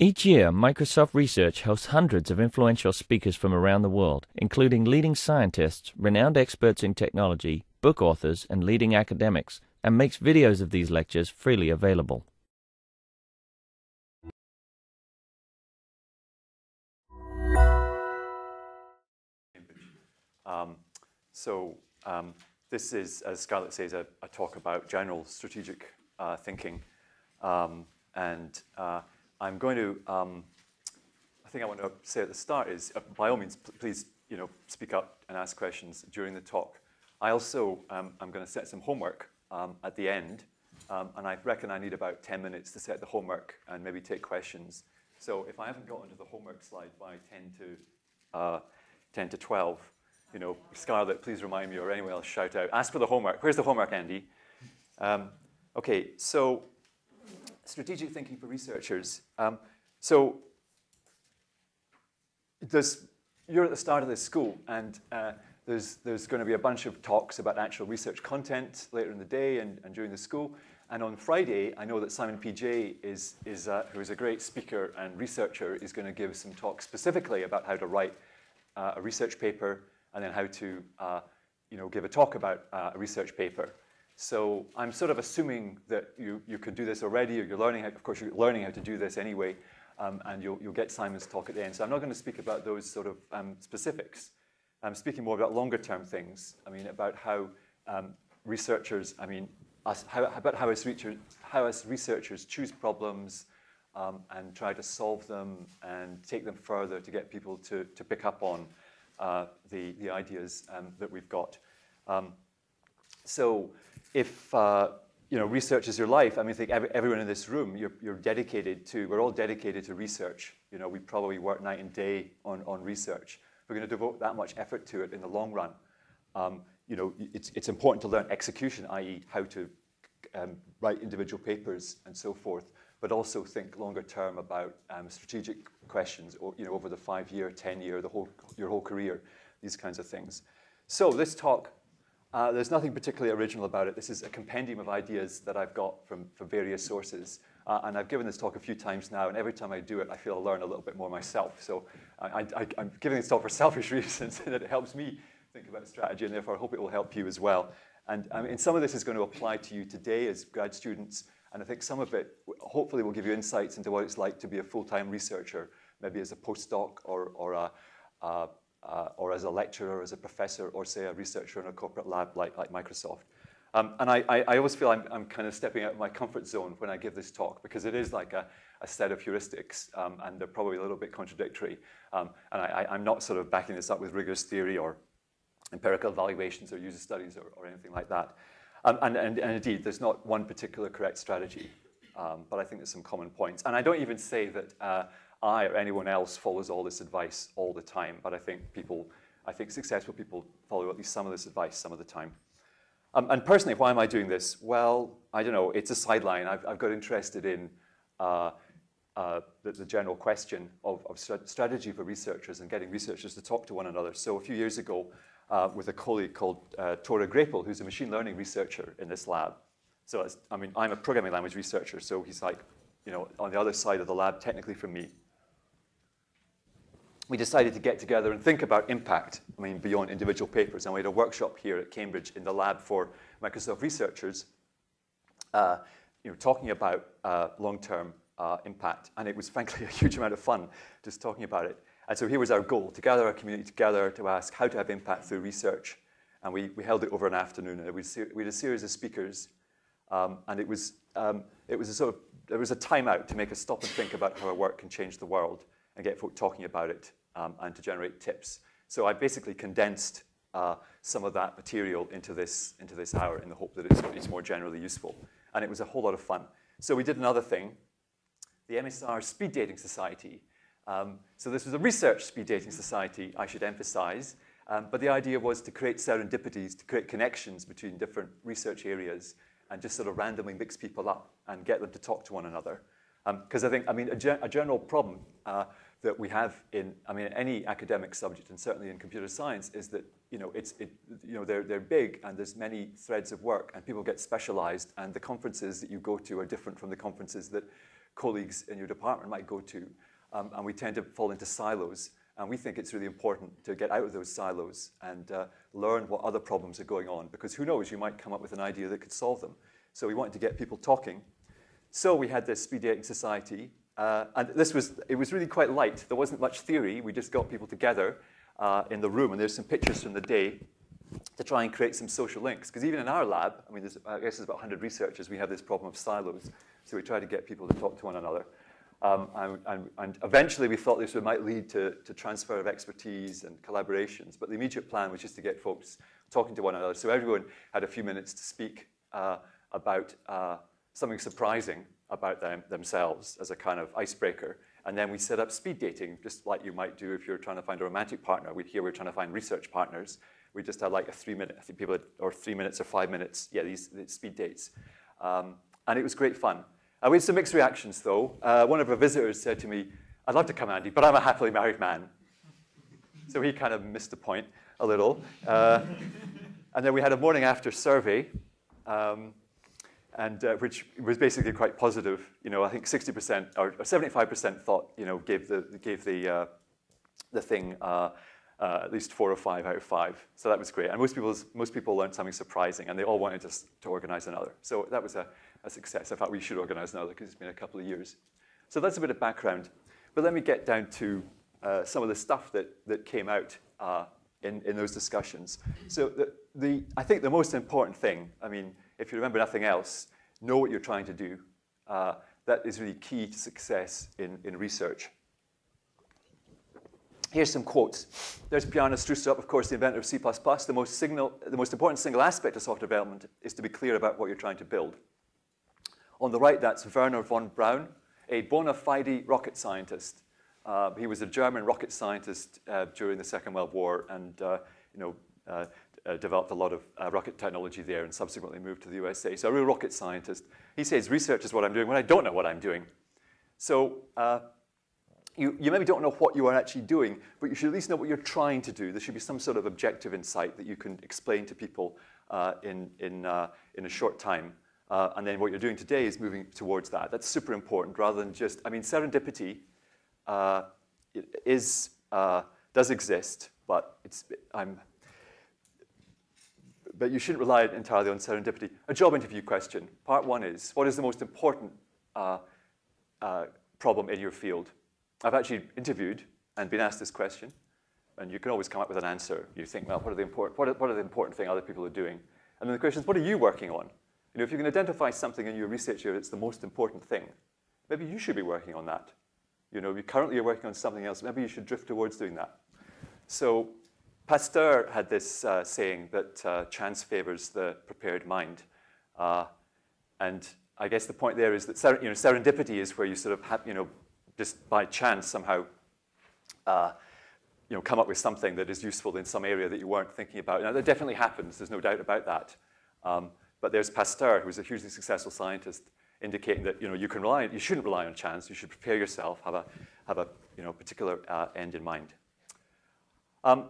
Each year, Microsoft Research hosts hundreds of influential speakers from around the world, including leading scientists, renowned experts in technology, book authors, and leading academics, and makes videos of these lectures freely available. Um, so um, this is, as Scarlett says, a, a talk about general strategic uh, thinking. Um, and uh, I'm going to, um, I think I want to say at the start is, uh, by all means, please you know, speak up and ask questions during the talk. I also, um, I'm going to set some homework um, at the end, um, and I reckon I need about 10 minutes to set the homework and maybe take questions. So if I haven't gotten to the homework slide by 10 to, uh, 10 to 12, you know, Scarlett, please remind me, or anyone else shout out. Ask for the homework. Where's the homework, Andy? Um, okay, so strategic thinking for researchers. Um, so you're at the start of this school, and uh, there's, there's going to be a bunch of talks about actual research content later in the day and, and during the school. And on Friday, I know that Simon P.J. is, is uh, who is a great speaker and researcher, is going to give some talks specifically about how to write uh, a research paper and then how to uh, you know, give a talk about uh, a research paper. So I'm sort of assuming that you, you can do this already, or you're learning, how, of course, you're learning how to do this anyway, um, and you'll, you'll get Simon's talk at the end. So I'm not going to speak about those sort of um, specifics. I'm speaking more about longer term things. I mean, about how um, researchers, I mean, us, how, about how us, researchers, how us researchers choose problems um, and try to solve them and take them further to get people to, to pick up on uh, the, the ideas um, that we've got. Um, so if uh, you know, research is your life, I mean, I think every, everyone in this room, you're, you're dedicated to, we're all dedicated to research. You know, we probably work night and day on, on research. We're going to devote that much effort to it in the long run. Um, you know, it's, it's important to learn execution, i.e. how to um, write individual papers and so forth, but also think longer term about um, strategic questions, or, you know, over the five-year, 10-year, the whole, your whole career, these kinds of things. So this talk uh, there's nothing particularly original about it. This is a compendium of ideas that I've got from, from various sources. Uh, and I've given this talk a few times now, and every time I do it, I feel I learn a little bit more myself. So I, am giving this talk for selfish reasons, that it helps me think about strategy, and therefore I hope it will help you as well. And, mean, some of this is going to apply to you today as grad students, and I think some of it hopefully will give you insights into what it's like to be a full-time researcher, maybe as a postdoc or, or a, a uh, or as a lecturer, as a professor, or say a researcher in a corporate lab like, like Microsoft. Um, and I, I, I, always feel I'm, I'm kind of stepping out of my comfort zone when I give this talk because it is like a, a set of heuristics um, and they're probably a little bit contradictory. Um, and I, am not sort of backing this up with rigorous theory or empirical evaluations or user studies or, or anything like that. Um, and, and, and, indeed, there's not one particular correct strategy, um, but I think there's some common points. And I don't even say that uh, I or anyone else follows all this advice all the time, but I think people, I think successful people follow at least some of this advice some of the time. Um, and personally, why am I doing this? Well, I don't know, it's a sideline. I've, I've got interested in uh, uh, the, the, general question of, of, strategy for researchers and getting researchers to talk to one another. So a few years ago, uh, with a colleague called uh, Thore Graepel, who's a machine learning researcher in this lab. So, I mean, I'm a programming language researcher, so he's like, you know, on the other side of the lab technically from me we decided to get together and think about impact, I mean, beyond individual papers. And we had a workshop here at Cambridge in the lab for Microsoft researchers, uh, you know, talking about uh, long-term uh, impact. And it was frankly a huge amount of fun just talking about it. And so here was our goal, to gather our community together to ask how to have impact through research. And we, we held it over an afternoon. And we, had a series of speakers. Um, and it was, um, it was a sort of, there was a timeout to make us stop and think about how our work can change the world and get folk talking about it um, and to generate tips. So I basically condensed uh, some of that material into this, into this hour in the hope that it's, it's more generally useful. And it was a whole lot of fun. So we did another thing, the MSR Speed Dating Society. Um, so this was a research speed dating society, I should emphasize. Um, but the idea was to create serendipities, to create connections between different research areas and just sort of randomly mix people up and get them to talk to one another. Because um, I think, I mean, a, a general problem uh, that we have in, I mean, any academic subject, and certainly in computer science, is that, you know, it's, it, you know they're, they're big and there's many threads of work and people get specialized and the conferences that you go to are different from the conferences that colleagues in your department might go to. Um, and we tend to fall into silos. And we think it's really important to get out of those silos and uh, learn what other problems are going on. Because who knows, you might come up with an idea that could solve them. So we wanted to get people talking. So we had this speed dating society. Uh, and this was, it was really quite light. There wasn't much theory. We just got people together uh, in the room. And there's some pictures from the day to try and create some social links. Because even in our lab, I mean, I guess there's about 100 researchers, we have this problem of silos. So we try to get people to talk to one another. Um, and, and, and, eventually we thought this might lead to, to, transfer of expertise and collaborations. But the immediate plan was just to get folks talking to one another. So everyone had a few minutes to speak uh, about uh, something surprising about them, themselves as a kind of icebreaker. And then we set up speed dating, just like you might do if you're trying to find a romantic partner. We, here we're trying to find research partners. We just had like a three minute, I think people had, or three minutes or five minutes, yeah, these, these speed dates. Um, and it was great fun. Uh, we had some mixed reactions, though. Uh, one of our visitors said to me, I'd love to come, Andy, but I'm a happily married man. So he kind of missed the point a little. Uh, and then we had a morning after survey, um, and uh, which was basically quite positive. You know, I think 60% or 75% thought, you know, gave the, gave the, uh, the thing uh, uh, at least four or five out of five. So that was great. And most, people's, most people learned something surprising, and they all wanted us to organize another. So that was a, a success. In fact, we should organize another because it's been a couple of years. So that's a bit of background. But let me get down to uh, some of the stuff that, that came out uh, in, in those discussions. So the, the, I think the most important thing, I mean, if you remember nothing else, know what you're trying to do. Uh, that is really key to success in, in research. Here's some quotes. There's Bjarne Stroustrup, of course, the inventor of C++. The most, signal, the most important single aspect of software development is to be clear about what you're trying to build. On the right, that's Wernher von Braun, a bona fide rocket scientist. Uh, he was a German rocket scientist uh, during the Second World War and uh, you know, uh, uh, developed a lot of uh, rocket technology there and subsequently moved to the USA. So a real rocket scientist. He says research is what I'm doing when I don't know what I'm doing. So you, you maybe don't know what you are actually doing, but you should at least know what you're trying to do. There should be some sort of objective insight that you can explain to people uh, in, in, uh, in a short time. Uh, and then what you're doing today is moving towards that. That's super important rather than just, I mean, serendipity uh, is, uh, does exist, but it's, I'm, but you shouldn't rely entirely on serendipity. A job interview question. Part one is, what is the most important uh, problem in your field? I've actually interviewed and been asked this question, and you can always come up with an answer. You think, well, what are the important, what are, what are the important thing other people are doing? And then the question is, what are you working on? You know, if you can identify something in your research area that's the most important thing, maybe you should be working on that. You know, you currently are working on something else. Maybe you should drift towards doing that. So Pasteur had this uh, saying that uh, chance favors the prepared mind. Uh, and I guess the point there is that ser you know, serendipity is where you sort of have, you know, just by chance somehow uh, you know, come up with something that is useful in some area that you weren't thinking about. Now, that definitely happens. There's no doubt about that. Um, but there's Pasteur, who's a hugely successful scientist, indicating that you know you can rely, you shouldn't rely on chance. You should prepare yourself, have a have a you know particular uh, end in mind. Um,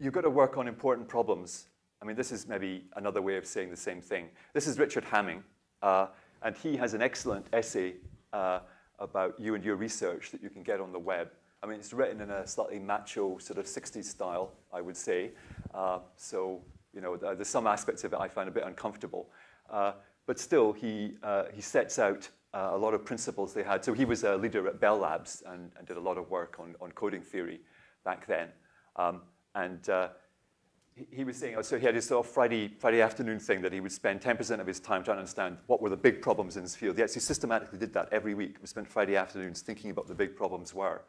you've got to work on important problems. I mean, this is maybe another way of saying the same thing. This is Richard Hamming, uh, and he has an excellent essay uh, about you and your research that you can get on the web. I mean, it's written in a slightly macho sort of 60s style, I would say. Uh, so, you know, there's some aspects of it I find a bit uncomfortable. Uh, but still, he, uh, he sets out uh, a lot of principles they had. So he was a leader at Bell Labs and, and did a lot of work on, on coding theory back then. Um, and uh, he was saying, so he had his sort of Friday, Friday afternoon thing that he would spend 10% of his time trying to understand what were the big problems in his field. He actually systematically did that every week. We spent Friday afternoons thinking about what the big problems were.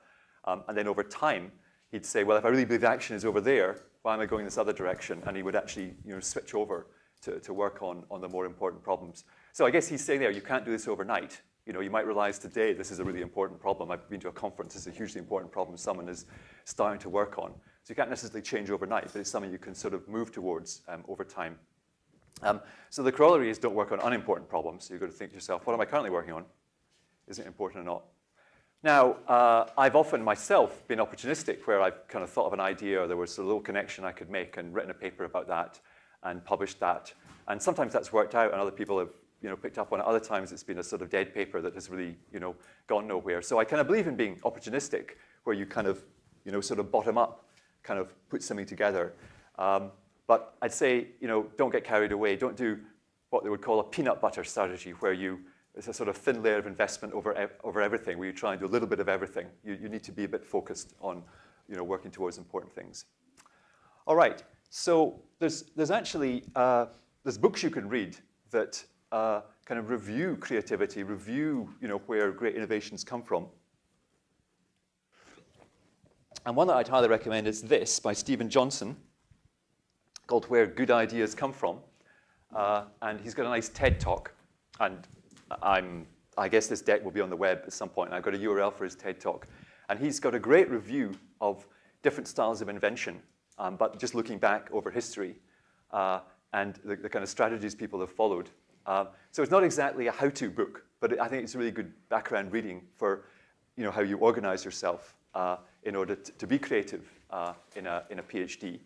Um, and then over time, he'd say, well, if I really believe the action is over there, why am I going this other direction? And he would actually you know, switch over to, to work on, on the more important problems. So I guess he's saying there, you can't do this overnight. You know, you might realize today this is a really important problem. I've been to a conference, this is a hugely important problem someone is starting to work on. So you can't necessarily change overnight, but it's something you can sort of move towards um, over time. Um, so the corollary is don't work on unimportant problems. So you've got to think to yourself, what am I currently working on? Is it important or not? Now, uh, I've often myself been opportunistic where I've kind of thought of an idea or there was a little connection I could make and written a paper about that and published that. And sometimes that's worked out and other people have you know, picked up on it. Other times it's been a sort of dead paper that has really, you know, gone nowhere. So I kind of believe in being opportunistic, where you kind of, you know, sort of bottom up, kind of put something together. Um, but I'd say, you know, don't get carried away. Don't do what they would call a peanut butter strategy, where you it's a sort of thin layer of investment over, over everything, where you try and do a little bit of everything. You, you need to be a bit focused on, you know, working towards important things. All right, so there's, there's actually, uh, there's books you can read that uh, kind of review creativity, review, you know, where great innovations come from. And one that I'd highly recommend is this by Steven Johnson, called Where Good Ideas Come From. Uh, and he's got a nice TED talk. And I'm, I guess this deck will be on the web at some point, and I've got a URL for his TED Talk. And he's got a great review of different styles of invention, um, but just looking back over history uh, and the, the, kind of strategies people have followed. Uh, so it's not exactly a how-to book, but I think it's a really good background reading for you know, how you organize yourself uh, in order to, to be creative uh, in, a, in a PhD.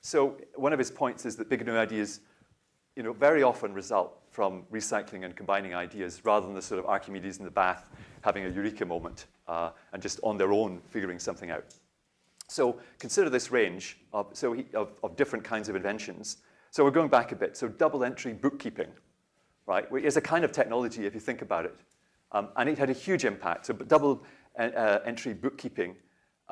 So one of his points is that big new ideas you know, very often result from recycling and combining ideas rather than the sort of Archimedes in the bath having a eureka moment uh, and just on their own figuring something out. So consider this range of, so he, of, of, different kinds of inventions. So we're going back a bit. So double entry bookkeeping, right, is a kind of technology if you think about it. Um, and it had a huge impact. So double uh, uh entry bookkeeping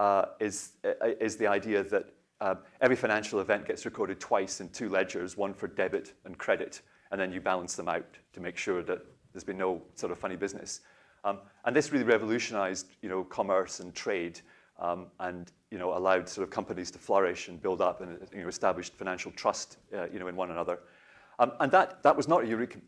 uh, is, uh, is the idea that uh, every financial event gets recorded twice in two ledgers, one for debit and credit, and then you balance them out to make sure that there's been no sort of funny business. Um, and this really revolutionized, you know, commerce and trade, um, and you know, allowed sort of companies to flourish and build up and you know, established financial trust, uh, you know, in one another. Um, and that, that was not a eureka,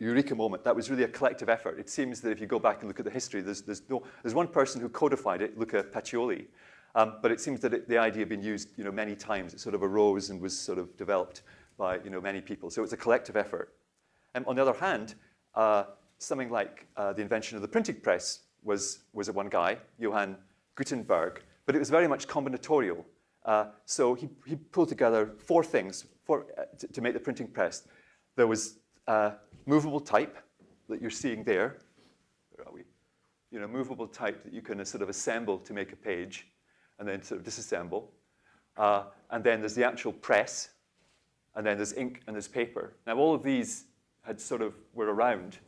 eureka, moment. That was really a collective effort. It seems that if you go back and look at the history, there's, there's, no, there's one person who codified it, Luca Pacioli, um, but it seems that it, the idea had been used you know, many times. It sort of arose and was sort of developed by you know, many people. So it's a collective effort. And on the other hand, uh, something like uh, the invention of the printing press was, was a one guy, Johann Gutenberg, but it was very much combinatorial. Uh, so he, he pulled together four things for, uh, to, to, make the printing press. There was uh, movable type that you're seeing there. Where are we? You know, movable type that you can sort of assemble to make a page and then sort of disassemble. Uh, and then there's the actual press, and then there's ink and there's paper. Now, all of these had sort of were around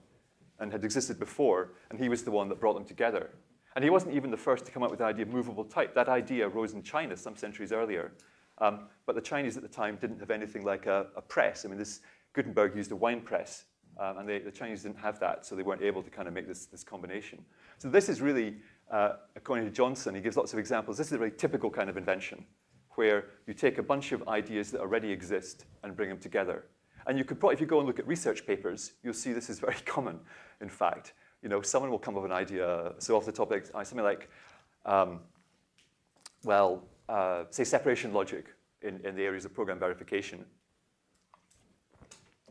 and had existed before, and he was the one that brought them together. And he wasn't even the first to come up with the idea of movable type. That idea arose in China some centuries earlier. Um, but the Chinese at the time didn't have anything like a, a press. I mean, this Gutenberg used a wine press, um, and they, the Chinese didn't have that, so they weren't able to kind of make this, this combination. So this is really uh, according to Johnson, he gives lots of examples. This is a very typical kind of invention where you take a bunch of ideas that already exist and bring them together. And you could probably, if you go and look at research papers, you'll see this is very common, in fact. You know, someone will come up with an idea, so off the topic, something like, um, well, uh, say separation logic in, in the areas of program verification.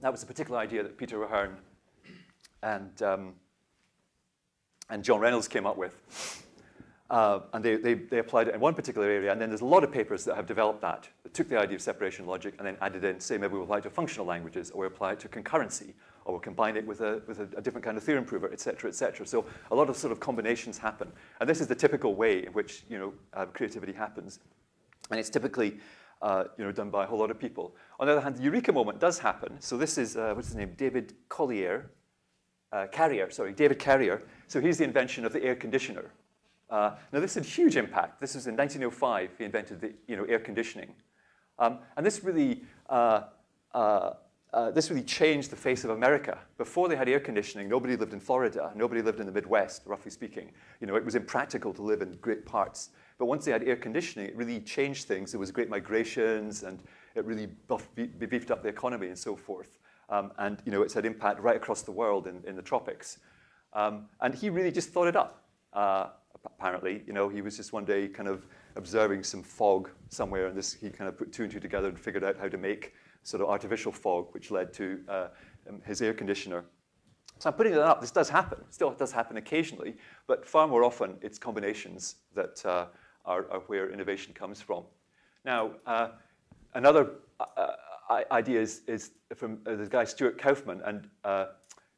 That was a particular idea that Peter O'Hearn and um, and John Reynolds came up with. Uh, and they, they, they, applied it in one particular area, and then there's a lot of papers that have developed that, that took the idea of separation logic and then added in, say, maybe we apply it to functional languages, or we apply it to concurrency, or we combine it with a, with a, a different kind of theorem prover, et cetera, et cetera. So a lot of sort of combinations happen. And this is the typical way in which you know, uh, creativity happens. And it's typically uh, you know, done by a whole lot of people. On the other hand, the eureka moment does happen. So this is, uh, what's his name, David Collier, uh, Carrier, sorry, David Carrier. So he's the invention of the air conditioner. Uh, now this had huge impact. This was in 1905, he invented the you know, air conditioning. Um, and this really, uh, uh, this really changed the face of America. Before they had air conditioning, nobody lived in Florida, nobody lived in the Midwest, roughly speaking. You know, it was impractical to live in great parts. But once they had air conditioning, it really changed things. There was great migrations, and it really buff, beefed up the economy and so forth. Um, and you know, it's had impact right across the world in, in the tropics. Um, and he really just thought it up. Uh, apparently, you know, he was just one day kind of observing some fog somewhere, and this he kind of put two and two together and figured out how to make sort of artificial fog, which led to uh, um, his air conditioner. So I'm putting that up. This does happen. Still, it does happen occasionally, but far more often, it's combinations that uh, are, are, where innovation comes from. Now, uh, another uh, idea is, is from uh, the guy Stuart Kauffman, and uh,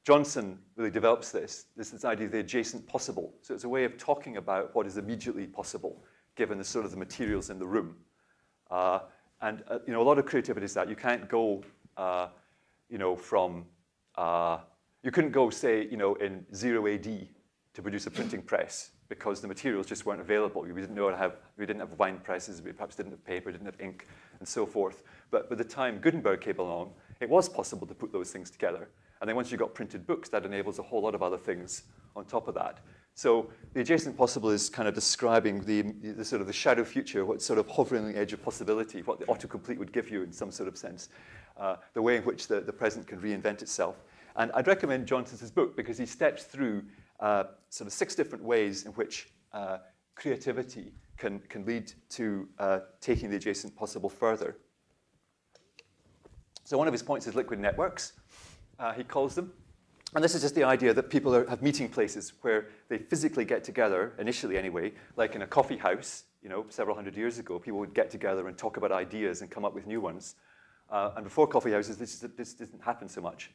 Johnson really develops this, this, this idea of the adjacent possible. So it's a way of talking about what is immediately possible, given the sort of the materials in the room. Uh, and uh, you know, a lot of creativity is that you can't go, uh, you know, from uh, you couldn't go, say, you know, in zero AD to produce a printing press because the materials just weren't available. We didn't know how to have, we didn't have wine presses, we perhaps didn't have paper, didn't have ink, and so forth. But by the time Gutenberg came along, it was possible to put those things together. And then once you got printed books, that enables a whole lot of other things on top of that. So the adjacent possible is kind of describing the, the sort of the shadow future, what sort of hovering on the edge of possibility, what the autocomplete would give you in some sort of sense, uh, the way in which the, the present can reinvent itself. And I'd recommend Johnson's book because he steps through uh, sort of six different ways in which uh, creativity can, can lead to uh, taking the adjacent possible further. So one of his points is liquid networks, uh, he calls them. And this is just the idea that people are, have meeting places where they physically get together, initially anyway, like in a coffee house, you know, several hundred years ago, people would get together and talk about ideas and come up with new ones. Uh, and before coffee houses, this, this didn't happen so much.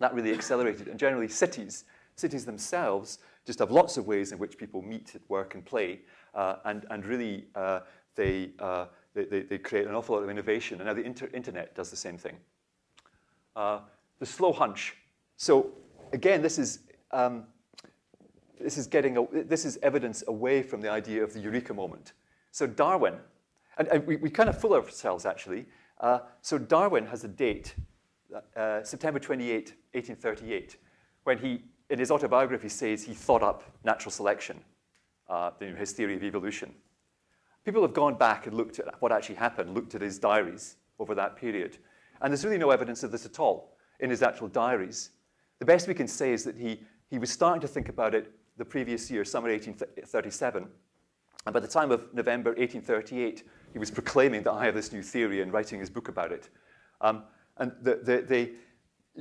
That really accelerated. And generally, cities, cities themselves just have lots of ways in which people meet, work, and play. Uh, and, and really, uh, they, uh, they, they, create an awful lot of innovation. And now the inter internet does the same thing. Uh, the slow hunch. So again, this is, um, this is getting, a, this is evidence away from the idea of the eureka moment. So Darwin, and, and we, we kind of fool ourselves actually. Uh, so Darwin has a date, uh, September 28, 1838, when he, in his autobiography, says he thought up natural selection, uh, his theory of evolution. People have gone back and looked at what actually happened, looked at his diaries over that period. And there's really no evidence of this at all in his actual diaries. The best we can say is that he, he was starting to think about it the previous year, summer 1837. And by the time of November 1838, he was proclaiming that I have this new theory and writing his book about it. Um, and the, the, they,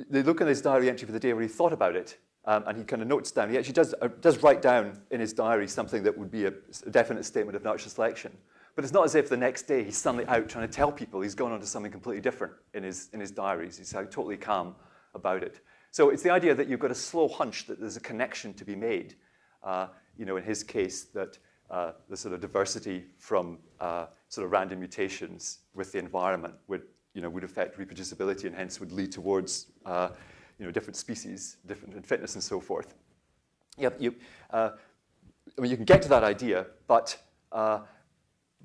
they look in his diary entry for the day where he thought about it, um, and he kind of notes down. He actually does, uh, does write down in his diary something that would be a, a, definite statement of natural selection. But it's not as if the next day he's suddenly out trying to tell people he's gone on to something completely different in his, in his diaries. He's like, totally calm about it. So it's the idea that you've got a slow hunch that there's a connection to be made. Uh, you know, in his case, that uh, the sort of diversity from uh, sort of random mutations with the environment would, you know, would affect reproducibility and hence would lead towards, uh, you know, different species, different fitness and so forth. Yep, you, uh, I mean, you can get to that idea, but uh,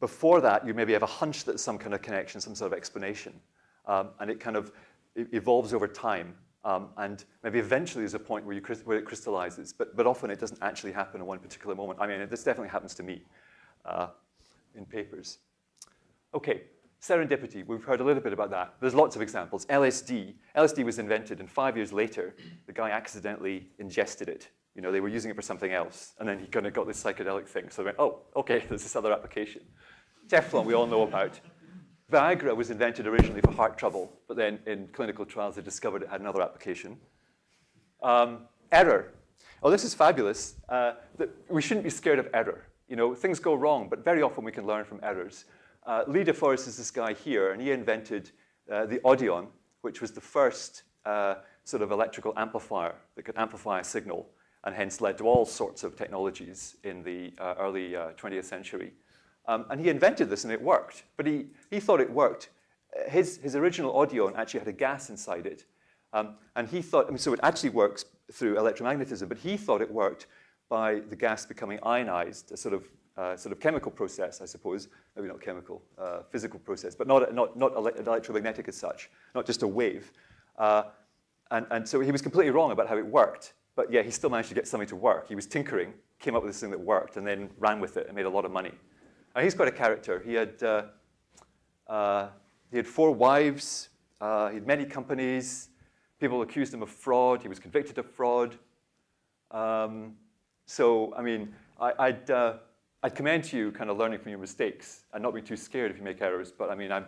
before that, you maybe have a hunch that some kind of connection, some sort of explanation. Um, and it kind of it evolves over time. Um, and maybe eventually there's a point where, you, where it crystallizes, but, but often it doesn't actually happen in one particular moment. I mean, this definitely happens to me uh, in papers. Okay, serendipity. We've heard a little bit about that. There's lots of examples. LSD. LSD was invented, and five years later, the guy accidentally ingested it. You know, they were using it for something else, and then he kind of got this psychedelic thing. So they went, oh, okay, there's this other application. Teflon, we all know about. Viagra was invented originally for heart trouble, but then in clinical trials they discovered it had another application. Um, error. Oh, this is fabulous. Uh, we shouldn't be scared of error. You know, things go wrong, but very often we can learn from errors. Uh, Lee De Forest is this guy here, and he invented uh, the Audion, which was the first uh, sort of electrical amplifier that could amplify a signal, and hence led to all sorts of technologies in the uh, early 20th uh, century. Um, and he invented this and it worked, but he, he thought it worked. His, his original Audion actually had a gas inside it. Um, and he thought, I mean, so it actually works through electromagnetism, but he thought it worked by the gas becoming ionized, a sort of, uh, sort of chemical process, I suppose. Maybe not chemical, uh, physical process, but not, not, not electromagnetic as such, not just a wave. Uh, and, and so he was completely wrong about how it worked, but yeah, he still managed to get something to work. He was tinkering, came up with this thing that worked, and then ran with it and made a lot of money. Uh, he's quite a character. He had, uh, uh, he had four wives. Uh, he had many companies. People accused him of fraud. He was convicted of fraud. Um, so, I mean, I, would I'd commend to you kind of learning from your mistakes and not being too scared if you make errors. But I mean, I'm,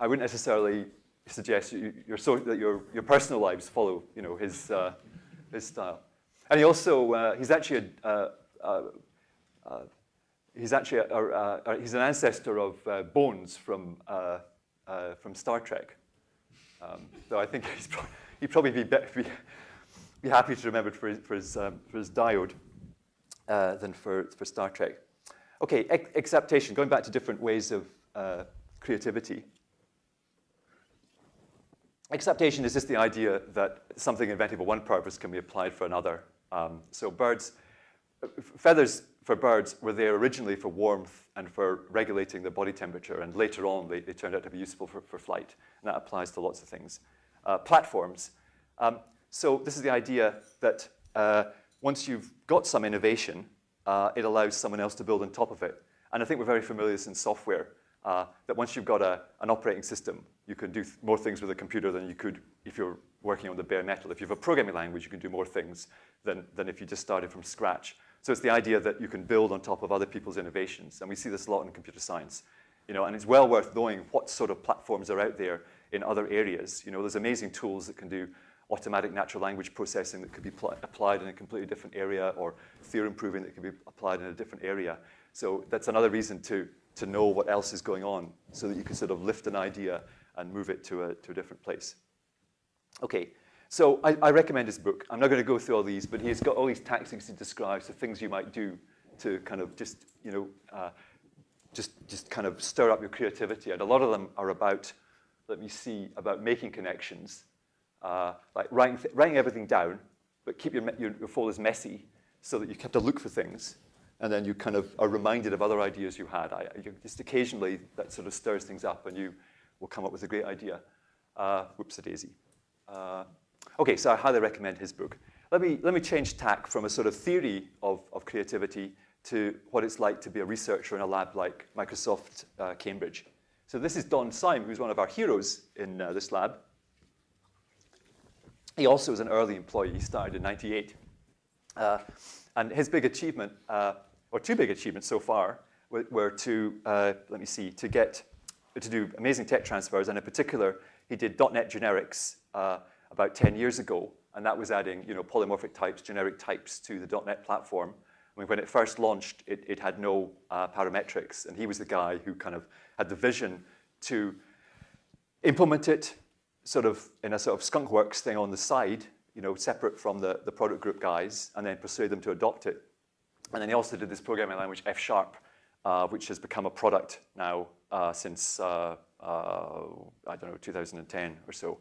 I wouldn't necessarily suggest you, so, that your, your personal lives follow, you know, his, uh, his style. And he also, he's actually a, he's actually a, a, a, he's an ancestor of uh, Bones from, uh, uh, from Star Trek. Um, so I think pro he'd probably be, be, be happy to remember for his, for his, um, for his diode uh, than for, for Star Trek. Okay, exaptation, going back to different ways of uh, creativity. Exaptation is just the idea that something invented for one purpose can be applied for another. Um, so birds, feathers for birds were there originally for warmth and for regulating the body temperature, and later on they, they turned out to be useful for, for flight. And that applies to lots of things. Uh, platforms. Um, so this is the idea that uh, once you've got some innovation, uh, it allows someone else to build on top of it. And I think we're very familiar with this in software, uh, that once you've got a, an operating system, you can do th more things with a computer than you could if you're working on the bare metal. If you have a programming language, you can do more things than, than if you just started from scratch. So it's the idea that you can build on top of other people's innovations. And we see this a lot in computer science. You know, and it's well worth knowing what sort of platforms are out there in other areas. You know, there's amazing tools that can do automatic natural language processing that could be applied in a completely different area or theorem proving that could be applied in a different area. So that's another reason to, to know what else is going on so that you can sort of lift an idea and move it to a, to a different place. Okay, so I, I recommend his book. I'm not going to go through all these, but he's got all these tactics he describes, the things you might do to kind of just, you know, uh, just, just kind of stir up your creativity. And a lot of them are about, let me see, about making connections, uh, like writing, writing everything down, but keep your, your, your folders messy so that you have to look for things. And then you kind of are reminded of other ideas you had. I, you, just occasionally that sort of stirs things up and you will come up with a great idea. Uh, whoops a daisy. Uh, okay, so I highly recommend his book. Let me, let me change tack from a sort of theory of, of creativity to what it's like to be a researcher in a lab like Microsoft uh, Cambridge. So this is Don Syme, who's one of our heroes in uh, this lab. He also was an early employee. He started in 98. Uh, and his big achievement, uh, or two big achievements so far, were, were to, uh, let me see, to get, to do amazing tech transfers. And in particular, he did .NET generics uh, about 10 years ago. And that was adding you know, polymorphic types, generic types to the .NET platform. I mean, when it first launched, it, it had no uh, parametrics. And he was the guy who kind of had the vision to implement it, sort of in a sort of skunkworks thing on the side, you know, separate from the, the product group guys, and then persuade them to adopt it. And then he also did this programming language, F Sharp, uh, which has become a product now uh, since, uh, uh I don't know, 2010 or so.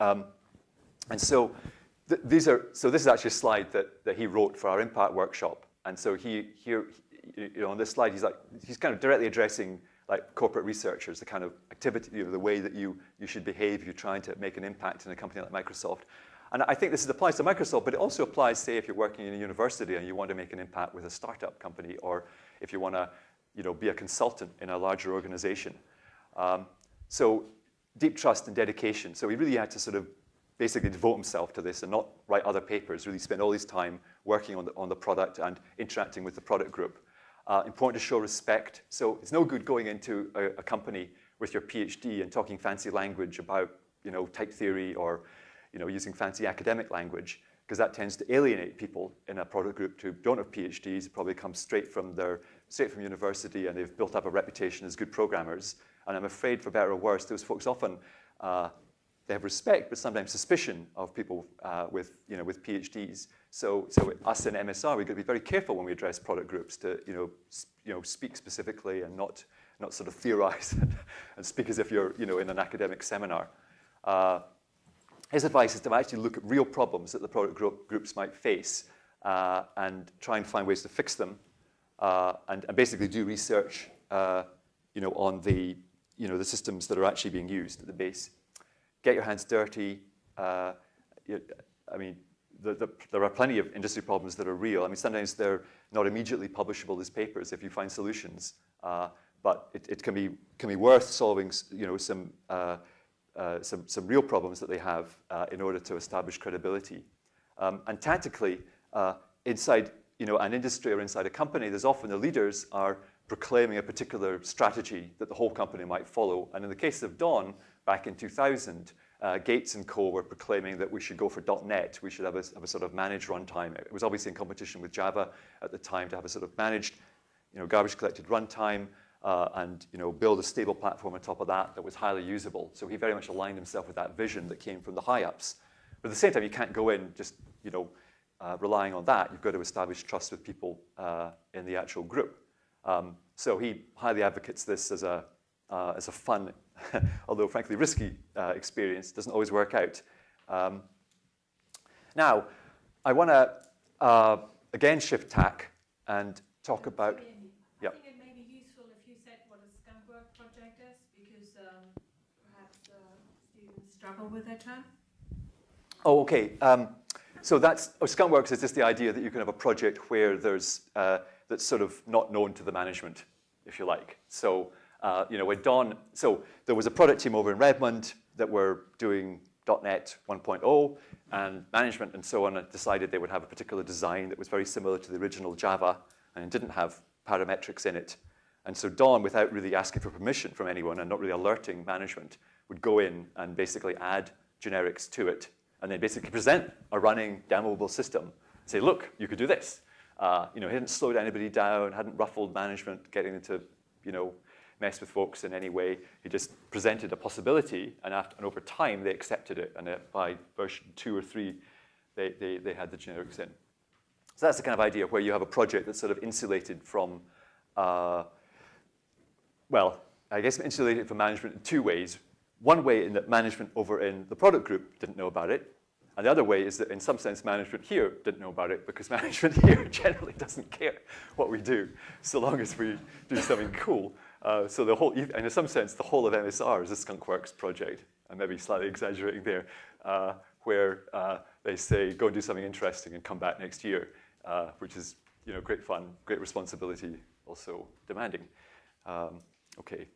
Um, and so th these are, so this is actually a slide that, that he wrote for our impact workshop. And so he, here, you know, on this slide, he's like, he's kind of directly addressing like corporate researchers, the kind of activity, you know, the way that you, you should behave if you're trying to make an impact in a company like Microsoft. And I think this applies to Microsoft, but it also applies, say, if you're working in a university and you want to make an impact with a startup company, or if you want to you know, be a consultant in a larger organization. Um, so deep trust and dedication. So he really had to sort of basically devote himself to this and not write other papers, really spend all his time working on the, on the product and interacting with the product group. Uh, important to show respect. So it's no good going into a, a, company with your PhD and talking fancy language about, you know, type theory or, you know, using fancy academic language, because that tends to alienate people in a product group who don't have PhDs, probably come straight from their straight from university and they've built up a reputation as good programmers. And I'm afraid, for better or worse, those folks often uh, they have respect, but sometimes suspicion of people uh, with, you know, with PhDs. So, so us in MSR, we've got to be very careful when we address product groups to, you know, you know speak specifically and not, not sort of theorize and, and speak as if you're, you know, in an academic seminar. Uh, his advice is to actually look at real problems that the product group, groups might face uh, and try and find ways to fix them uh, and, and, basically do research, uh, you know, on the, you know, the systems that are actually being used at the base get your hands dirty. Uh, I mean, the, the, there are plenty of industry problems that are real. I mean, sometimes they're not immediately publishable as papers if you find solutions, uh, but it, it, can be can be worth solving, you know, some uh, uh, some some real problems that they have uh, in order to establish credibility. Um, and tactically, uh, inside you know an industry or inside a company, there's often the leaders are proclaiming a particular strategy that the whole company might follow. And in the case of Don, back in 2000, uh, Gates and co were proclaiming that we should go for .NET. We should have a, have a, sort of managed runtime. It was obviously in competition with Java at the time to have a sort of managed, you know, garbage collected runtime uh, and you know build a stable platform on top of that that was highly usable. So he very much aligned himself with that vision that came from the high ups. But at the same time, you can't go in just, you know, uh, relying on that. You've got to establish trust with people uh, in the actual group. Um, so he highly advocates this as a, uh, as a fun, although frankly risky uh, experience. Doesn't always work out. Um, now, I want to uh, again shift tack and talk about. I think it may be useful if you said what a skunkwork project is, because um, perhaps uh, students struggle with that term. Oh, okay. Um, so that's oh, Skunkworks is just the idea that you can have a project where there's uh, that's sort of not known to the management, if you like. So uh, you know, when Don, so there was a product team over in Redmond that were doing .NET 1.0, and management and so on decided they would have a particular design that was very similar to the original Java and didn't have parametrics in it. And so Don, without really asking for permission from anyone and not really alerting management, would go in and basically add generics to it and then basically present a running demoable system. Say, look, you could do this. Uh, you know, he hadn't slowed anybody down, hadn't ruffled management, getting into, you know, mess with folks in any way. He just presented a possibility, and, after, and over time they accepted it. And uh, by version two or three, they, they, they had the generics in. So that's the kind of idea where you have a project that's sort of insulated from, uh, well, I guess insulated from management in two ways. One way in that management over in the product group didn't know about it, and the other way is that in some sense management here didn't know about it because management here generally doesn't care what we do so long as we do something cool. Uh, so the whole, and in some sense, the whole of MSR is a Skunkworks project. I'm maybe slightly exaggerating there, uh, where uh, they say, go do something interesting and come back next year, uh, which is you know, great fun, great responsibility, also demanding. Um, okay.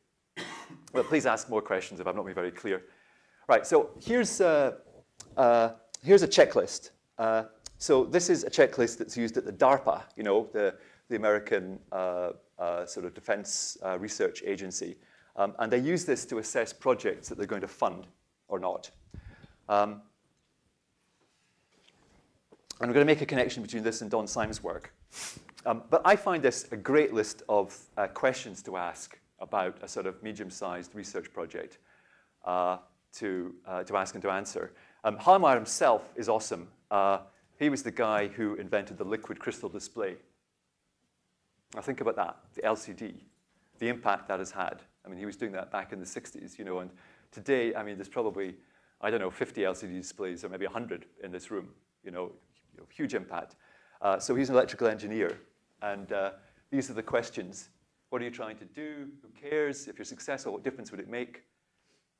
well, please ask more questions if I'm not being very clear. Right, so here's, uh, here's a checklist. so this is a checklist that's used at the DARPA, you know, the, the American uh, sort of defense uh, research agency. Um, and they use this to assess projects that they're going to fund or not. Um, and I'm going to make a connection between this and Don Syme's work. Um, but I find this a great list of uh, questions to ask about a sort of medium-sized research project uh, to, uh, to ask and to answer. Um, himself is awesome. Uh, he was the guy who invented the liquid crystal display now think about that, the LCD, the impact that has had. I mean, he was doing that back in the 60s, you know, and today, I mean, there's probably, I don't know, 50 LCD displays or maybe 100 in this room, you know, huge impact. Uh, so he's an electrical engineer, and uh, these are the questions. What are you trying to do? Who cares? If you're successful, what difference would it make?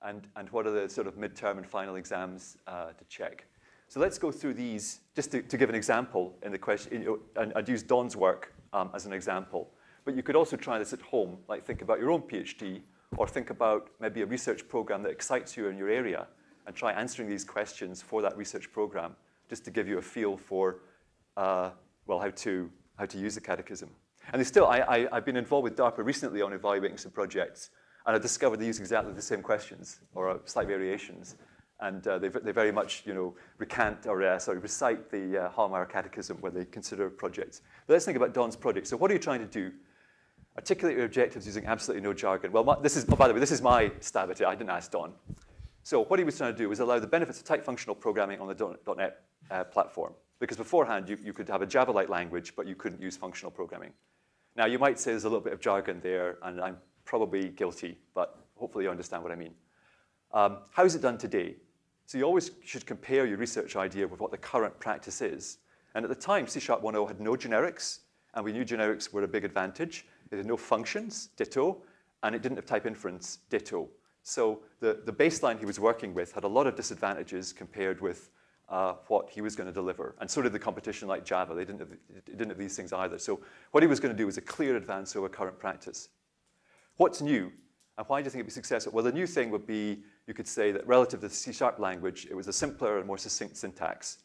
And, and what are the sort of midterm and final exams uh, to check? So let's go through these just to, to give an example in the question, you know, and I'd use Don's work um, as an example. But you could also try this at home, like think about your own PhD, or think about maybe a research program that excites you in your area, and try answering these questions for that research program, just to give you a feel for, uh, well, how to, how to use the catechism. And still, I, I, I've been involved with DARPA recently on evaluating some projects, and I discovered they use exactly the same questions, or uh, slight variations and uh, they, they very much, you know, recant or uh, sorry, recite the uh, Heilmeier Catechism when they consider projects. But let's think about Don's project. So what are you trying to do? Articulate your objectives using absolutely no jargon. Well, my, this is, oh, by the way, this is my stab at it. I didn't ask Don. So what he was trying to do was allow the benefits of type functional programming on the .NET uh, platform. Because beforehand, you, you could have a Java-like language, but you couldn't use functional programming. Now, you might say there's a little bit of jargon there, and I'm probably guilty, but hopefully you understand what I mean. Um, how is it done today? So you always should compare your research idea with what the current practice is. And at the time, C Sharp 1.0 had no generics, and we knew generics were a big advantage. It had no functions, ditto, and it didn't have type inference, ditto. So the, the baseline he was working with had a lot of disadvantages compared with uh, what he was going to deliver. And so did the competition like Java. They didn't have, didn't have these things either. So what he was going to do was a clear advance over current practice. What's new? And why do you think it'd be successful? Well, the new thing would be you could say that relative to the C-sharp language, it was a simpler and more succinct syntax.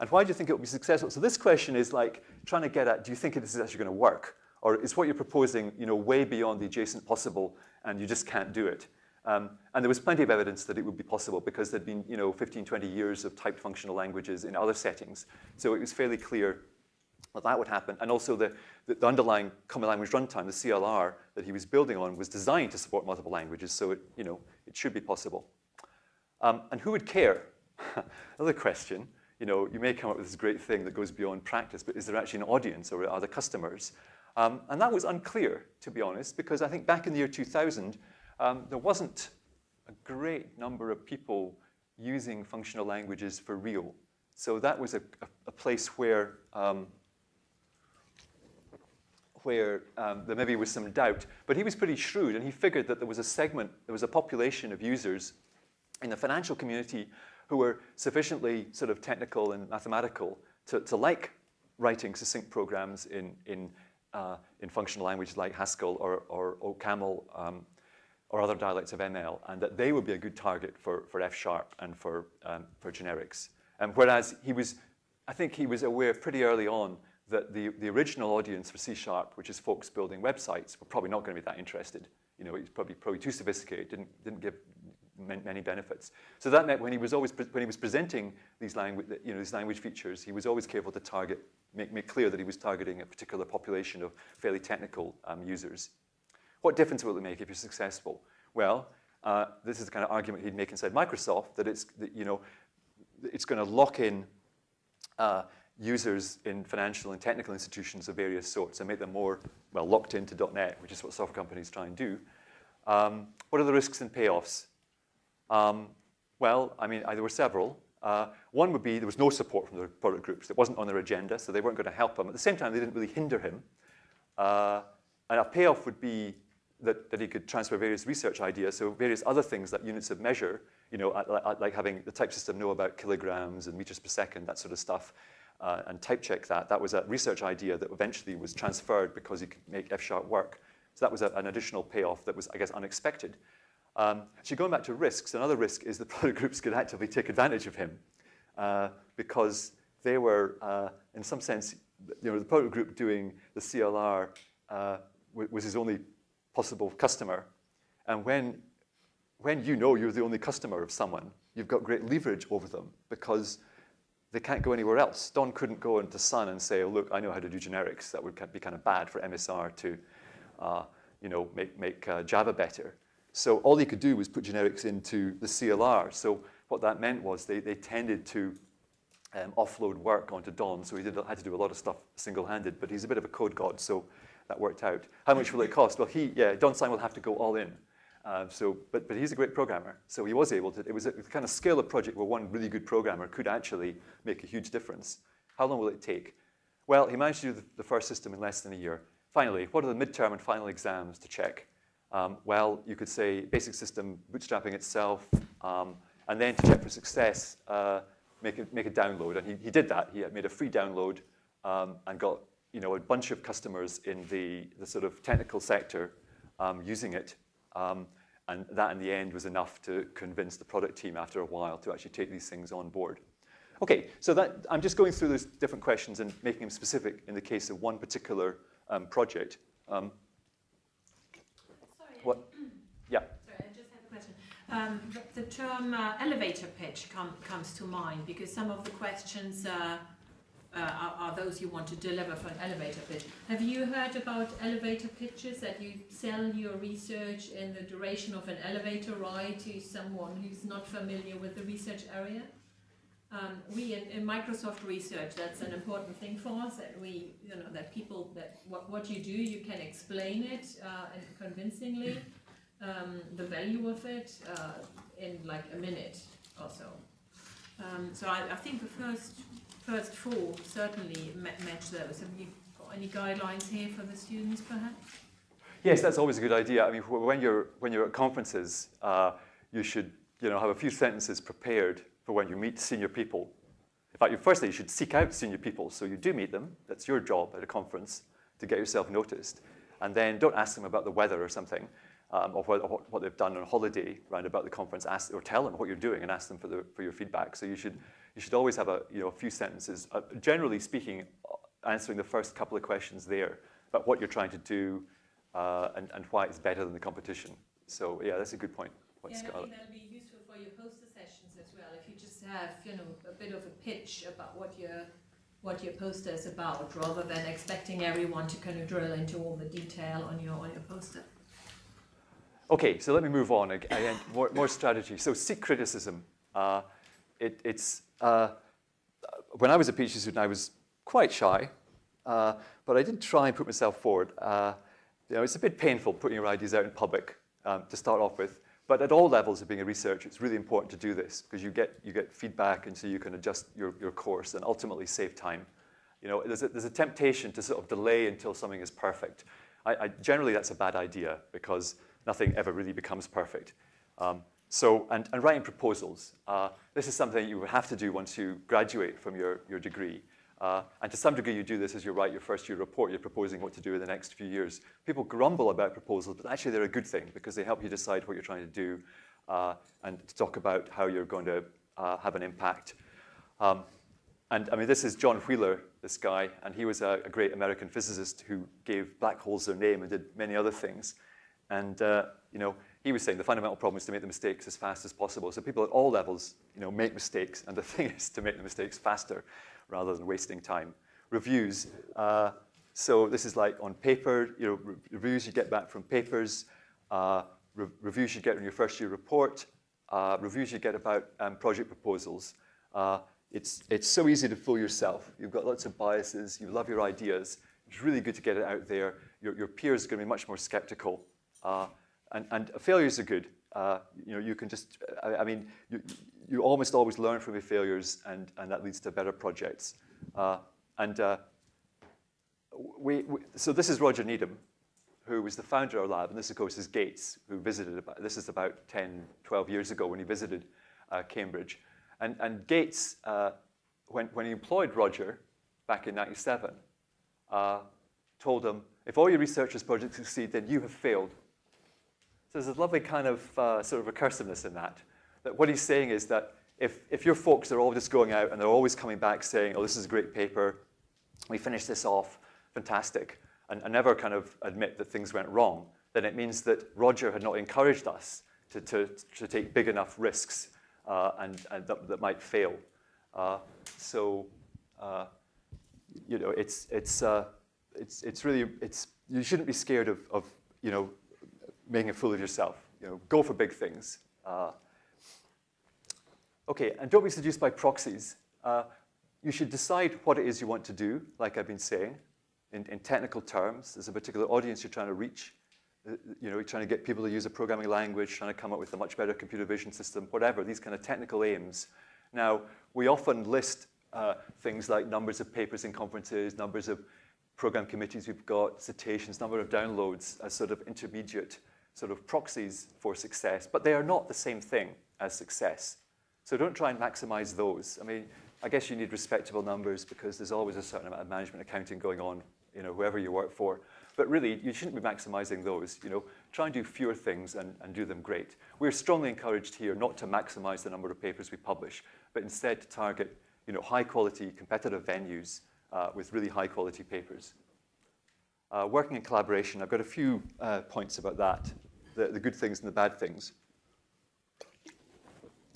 And why do you think it would be successful? So this question is like trying to get at, do you think this is actually going to work? Or is what you're proposing you know, way beyond the adjacent possible and you just can't do it? Um, and there was plenty of evidence that it would be possible because there'd been you know, 15, 20 years of typed functional languages in other settings. So it was fairly clear that that would happen. And also the, the, the, underlying common language runtime, the CLR, that he was building on was designed to support multiple languages, so it, you know, it should be possible. Um, and who would care? Another question, you know, you may come up with this great thing that goes beyond practice, but is there actually an audience or are there customers? Um, and that was unclear, to be honest, because I think back in the year 2000, um, there wasn't a great number of people using functional languages for real. So that was a, a, a place where, um, where um, there maybe was some doubt. But he was pretty shrewd, and he figured that there was a segment, there was a population of users in the financial community who were sufficiently sort of technical and mathematical to, to like writing succinct programs in, in, uh, in functional languages like Haskell or, or OCaml um, or other dialects of ML, and that they would be a good target for, for F sharp and for, um, for generics. Um, whereas he was, I think he was aware pretty early on that the, the original audience for C sharp, which is folks building websites, were probably not going to be that interested. You know, he's probably, probably too sophisticated, didn't, didn't give many benefits. So that meant when he was always when he was presenting these language, you know, these language features, he was always careful to target, make, make clear that he was targeting a particular population of fairly technical um, users. What difference will it make if you're successful? Well, uh, this is the kind of argument he'd make inside Microsoft that it's, that, you know, it's going to lock in uh, users in financial and technical institutions of various sorts and make them more, well, locked into .NET, which is what software companies try and do. Um, what are the risks and payoffs? Um, well, I mean, there were several. Uh, one would be there was no support from the product groups. It wasn't on their agenda, so they weren't going to help him. At the same time, they didn't really hinder him. Uh, and a payoff would be that, that he could transfer various research ideas, so various other things like units of measure, you know, like having the type system know about kilograms and meters per second, that sort of stuff, uh, and type check that. That was a research idea that eventually was transferred because he could make F-sharp work. So that was a, an additional payoff that was, I guess, unexpected. Um, so going back to risks, another risk is the product groups could actively take advantage of him uh, because they were, uh, in some sense, you know, the product group doing the CLR uh, was his only possible customer. And when, when you know you're the only customer of someone, you've got great leverage over them because they can't go anywhere else. Don couldn't go into Sun and say, oh, look, I know how to do generics. That would be kind of bad for MSR to uh, you know, make, make uh, Java better. So all he could do was put generics into the CLR. So what that meant was they, they tended to um, offload work onto Don, so he did, had to do a lot of stuff single-handed, but he's a bit of a code god, so that worked out. How much will it cost? Well, he, yeah, Don Syme will have to go all in. Uh, so, but, but he's a great programmer, so he was able to, it was a kind of scale of project where one really good programmer could actually make a huge difference. How long will it take? Well, he managed to do the, the first system in less than a year. Finally, what are the midterm and final exams to check? Um, well, you could say basic system bootstrapping itself, um, and then to check for success, uh, make, a, make a download. And he, he did that. He made a free download um, and got you know, a bunch of customers in the, the sort of technical sector um, using it. Um, and that in the end was enough to convince the product team after a while to actually take these things on board. Okay, so that, I'm just going through those different questions and making them specific in the case of one particular um, project. Um, Sorry, what? Yeah. Sorry, I just have a question. Um, the, the, term uh, elevator pitch com comes to mind because some of the questions uh, uh, are, are, those you want to deliver for an elevator pitch. Have you heard about elevator pitches that you sell your research in the duration of an elevator ride to someone who's not familiar with the research area? Um, we in, in, Microsoft research, that's an important thing for us that we, you know, that people that what, what you do, you can explain it uh, convincingly, um, the value of it uh, in like a minute or so. Um, so I, I think the first first four certainly match those. Have you got any guidelines here for the students, perhaps? Yes, that's always a good idea. I mean, when you're when you're at conferences, uh, you should you know have a few sentences prepared for when you meet senior people. In fact, firstly, you should seek out senior people so you do meet them. That's your job at a conference to get yourself noticed. And then don't ask them about the weather or something, um, or, what, or, what, they've done on holiday round about the conference. Ask, or tell them what you're doing and ask them for, the, for your feedback. So you should you should always have a, you know, a few sentences, uh, generally speaking, uh, answering the first couple of questions there about what you're trying to do uh, and, and why it's better than the competition. So yeah, that's a good point. Yeah, I think that'll be useful for your poster sessions as well. If you just have, you know, a bit of a pitch about what your what your poster is about, rather than expecting everyone to kind of drill into all the detail on your on your poster. Okay, so let me move on again. more, more strategy. So seek criticism. Uh, it, it's, uh, when I was a PhD student, I was quite shy, uh, but I did try and put myself forward. Uh, you know, it's a bit painful putting your ideas out in public um, to start off with, but at all levels of being a researcher, it's really important to do this because you get, you get feedback and so you can adjust your, your course and ultimately save time. You know, there's a, there's a temptation to sort of delay until something is perfect. I, I, generally, that's a bad idea because nothing ever really becomes perfect. Um, so, and, and, writing proposals. Uh, this is something you have to do once you graduate from your, your degree. Uh, and to some degree, you do this as you write your first year report. You're proposing what to do in the next few years. People grumble about proposals, but actually they're a good thing because they help you decide what you're trying to do uh, and to talk about how you're going to uh, have an impact. Um, and I mean, this is John Wheeler, this guy, and he was a, a, great American physicist who gave black holes their name and did many other things. And uh, you know, he was saying the fundamental problem is to make the mistakes as fast as possible. So people at all levels, you know, make mistakes, and the thing is to make the mistakes faster rather than wasting time. Reviews. Uh, so this is like on paper, you know, re reviews you get back from papers, uh, re reviews you get in your first year report, uh, reviews you get about um, project proposals. Uh, it's, it's so easy to fool yourself. You've got lots of biases, you love your ideas. It's really good to get it out there. Your, your peers are going to be much more skeptical. And, and failures are good. Uh, you know, you can just, I, I mean, you, you almost always learn from your failures, and, and that leads to better projects. Uh, and uh, we, we, so this is Roger Needham, who was the founder of our lab, and this, of course, is Gates, who visited, about, this is about 10, 12 years ago when he visited uh, Cambridge. And, and Gates, uh, when, when he employed Roger back in 97, uh, told him, if all your researchers' projects succeed, then you have failed. There's a lovely kind of uh, sort of recursiveness in that. That what he's saying is that if, if your folks are all just going out and they're always coming back saying, oh, this is a great paper, we finished this off, fantastic, and, and never kind of admit that things went wrong, then it means that Roger had not encouraged us to, to, to take big enough risks uh, and, and that, that, might fail. Uh, so, uh, you know, it's, it's, uh, it's, it's really, it's, you shouldn't be scared of, of, you know, making a fool of yourself. You know, go for big things. Uh, okay, and don't be seduced by proxies. Uh, you should decide what it is you want to do, like I've been saying, in, in technical terms. There's a particular audience you're trying to reach. Uh, you know, you're trying to get people to use a programming language, trying to come up with a much better computer vision system, whatever, these kind of technical aims. Now, we often list uh, things like numbers of papers in conferences, numbers of program committees we've got, citations, number of downloads as sort of intermediate sort of proxies for success, but they are not the same thing as success. So don't try and maximize those. I mean, I guess you need respectable numbers because there's always a certain amount of management accounting going on, you know, whoever you work for. But really, you shouldn't be maximizing those. You know, try and do fewer things and, and do them great. We're strongly encouraged here not to maximize the number of papers we publish, but instead to target, you know, high quality competitive venues uh, with really high quality papers. Uh, working in collaboration, I've got a few uh, points about that the, the good things and the bad things.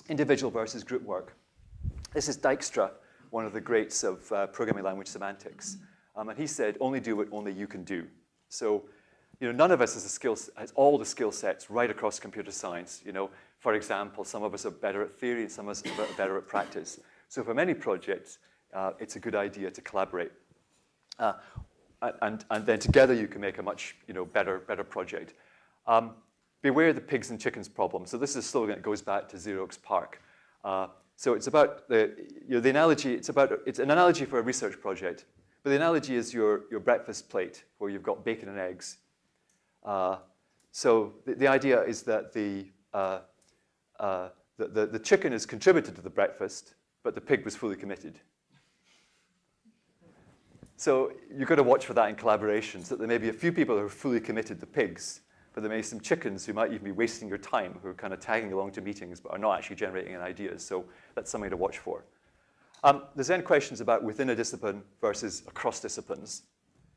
Individual versus group work. This is Dijkstra, one of the greats of uh, programming language semantics. Um, and he said, only do what only you can do. So, you know, none of us has, a skill, has all the skill sets right across computer science. You know, for example, some of us are better at theory and some of us are better at practice. So for many projects, uh, it's a good idea to collaborate. Uh, and, and then together you can make a much you know, better, better project. Um, beware the pigs and chickens problem. So this is a slogan that goes back to Xerox PARC. Uh, so it's about the, you know, the analogy, it's about, it's an analogy for a research project. But the analogy is your, your breakfast plate where you've got bacon and eggs. Uh, so the, the, idea is that the, uh, uh, the, the, the chicken has contributed to the breakfast, but the pig was fully committed. So you've got to watch for that in collaboration, so that there may be a few people who are fully committed to pigs, but there may be some chickens who might even be wasting your time, who are kind of tagging along to meetings but are not actually generating any ideas. So that's something to watch for. Um, there's then questions about within a discipline versus across disciplines.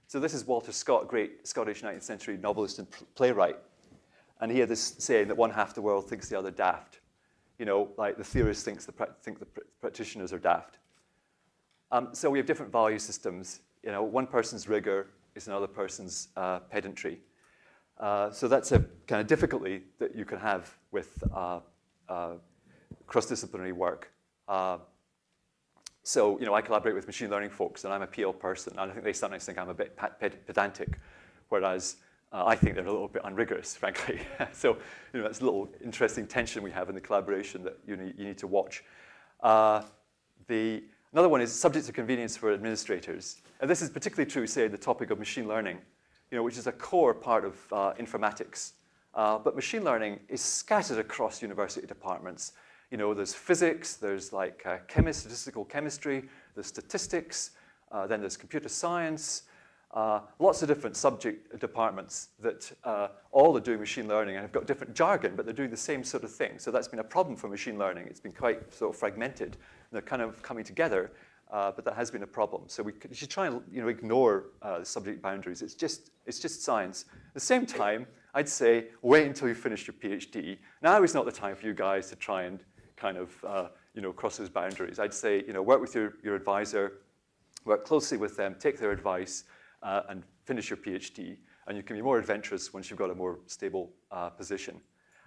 So this is Walter Scott, great Scottish 19th century novelist and playwright. And he had this saying that one half the world thinks the other daft. You know, like the theorists thinks the think the practitioners are daft. Um, so we have different value systems. You know, one person's rigor is another person's uh, pedantry. Uh, so that's a kind of difficulty that you can have with uh, uh, cross-disciplinary work. Uh, so, you know, I collaborate with machine learning folks, and I'm a PL person, and I think they sometimes think I'm a bit pedantic, whereas uh, I think they're a little bit unrigorous, frankly. so, you know, that's a little interesting tension we have in the collaboration that you need, you need to watch. The, another one is subjects of convenience for administrators. And this is particularly true, say, the topic of machine learning, you know, which is a core part of uh, informatics. Uh, but machine learning is scattered across university departments. You know, there's physics, there's like uh, chemist, statistical chemistry, there's statistics, uh, then there's computer science, uh, lots of different subject departments that uh, all are doing machine learning and have got different jargon, but they're doing the same sort of thing. So that's been a problem for machine learning. It's been quite sort of fragmented. They're kind of coming together, uh, but that has been a problem. So we, should try and you know, ignore uh, subject boundaries. It's just, it's just science. At the same time, I'd say wait until you finish your PhD. Now is not the time for you guys to try and kind of uh, you know, cross those boundaries. I'd say you know, work with your, your advisor, work closely with them, take their advice, uh, and finish your PhD. And you can be more adventurous once you've got a more stable uh, position.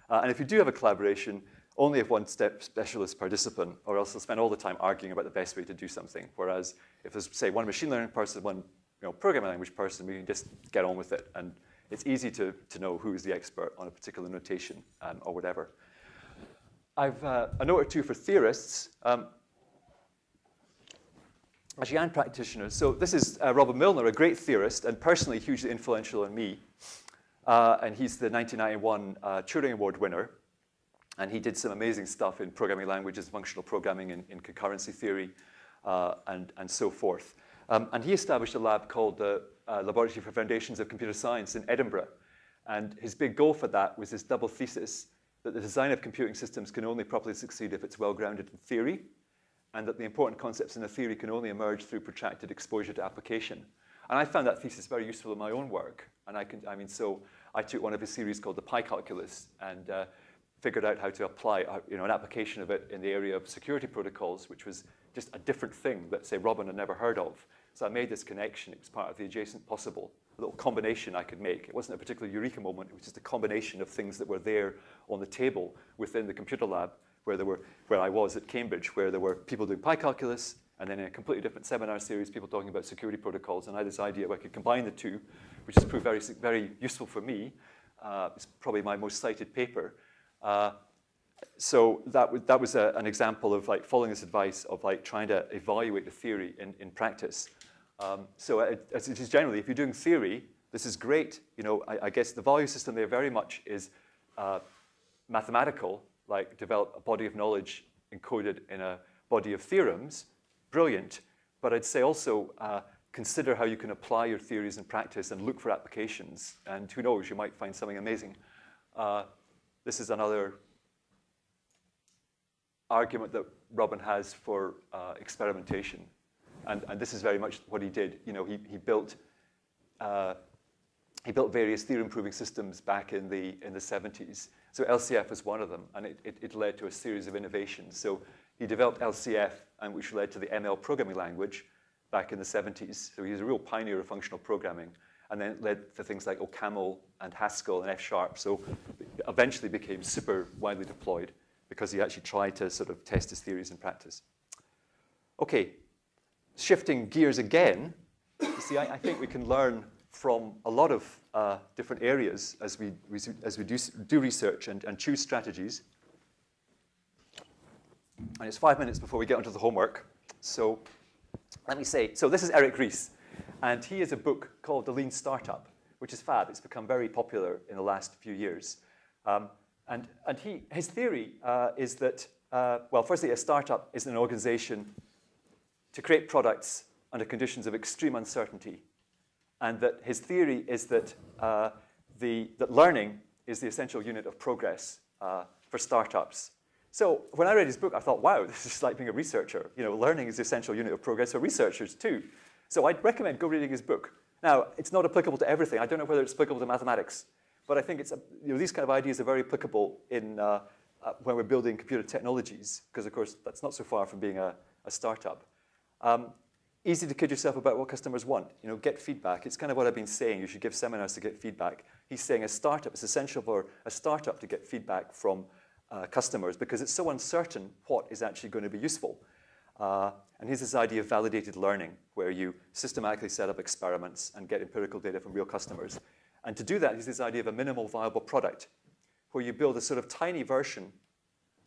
Uh, and if you do have a collaboration, only have one step specialist participant, or else they'll spend all the time arguing about the best way to do something. Whereas if there's, say, one machine learning person, one you know, programming language person, we can just get on with it. And it's easy to, to know who is the expert on a particular notation um, or whatever. I've uh, a note or two for theorists. Um, actually, and practitioners. So this is uh, Robin Milner, a great theorist and personally hugely influential on me. Uh, and he's the 1991 uh, Turing Award winner. And he did some amazing stuff in programming languages, functional programming, in, in concurrency theory, uh, and, and so forth. Um, and he established a lab called the uh, Laboratory for Foundations of Computer Science in Edinburgh. And his big goal for that was this double thesis that the design of computing systems can only properly succeed if it's well grounded in theory, and that the important concepts in the theory can only emerge through protracted exposure to application. And I found that thesis very useful in my own work. And I can, I mean, so I took one of his series called the Pi calculus and uh, figured out how to apply, uh, you know, an application of it in the area of security protocols, which was just a different thing that, say, Robin had never heard of. So I made this connection. It was part of the adjacent possible a little combination I could make. It wasn't a particular eureka moment. It was just a combination of things that were there on the table within the computer lab where, there were, where I was at Cambridge, where there were people doing pi calculus, and then in a completely different seminar series, people talking about security protocols. And I had this idea where I could combine the two, which has proved very, very useful for me. Uh, it's probably my most cited paper. Uh, so that, that was a, an example of like following this advice of like trying to evaluate the theory in, in practice. Um, so it, it is generally, if you're doing theory, this is great. You know, I, I guess the value system there very much is uh, mathematical, like develop a body of knowledge encoded in a body of theorems, brilliant. But I'd say also uh, consider how you can apply your theories in practice and look for applications. And who knows, you might find something amazing. Uh, this is another argument that Robin has for uh, experimentation. And, and this is very much what he did. You know, he, he built uh, he built various theorem-proving systems back in the, in the 70s. So LCF was one of them, and it, it, it, led to a series of innovations. So he developed LCF, and which led to the ML programming language back in the 70s. So he was a real pioneer of functional programming, and then led to things like OCaml and Haskell and F-sharp. So eventually became super widely deployed because he actually tried to sort of test his theories in practice. Okay, shifting gears again, you see, I, I think we can learn from a lot of uh, different areas as we, as we do, do research and, and choose strategies. And it's five minutes before we get onto the homework. So let me say, so this is Eric Ries, and he has a book called The Lean Startup, which is fab. It's become very popular in the last few years. Um, and and he, his theory uh, is that, uh, well, firstly, a startup is an organization to create products under conditions of extreme uncertainty. And that his theory is that, uh, the, that learning is the essential unit of progress uh, for startups. So when I read his book, I thought, wow, this is like being a researcher. You know, learning is the essential unit of progress for researchers too. So I'd recommend go reading his book. Now, it's not applicable to everything. I don't know whether it's applicable to mathematics, but I think it's, you know, these kind of ideas are very applicable in, uh, uh, when we're building computer technologies, because of course, that's not so far from being a, a startup. Um, easy to kid yourself about what customers want. You know, get feedback. It's kind of what I've been saying. You should give seminars to get feedback. He's saying a startup, it's essential for a startup to get feedback from uh, customers because it's so uncertain what is actually going to be useful. Uh, and here's this idea of validated learning, where you systematically set up experiments and get empirical data from real customers. And to do that, here's this idea of a minimal viable product, where you build a sort of tiny version,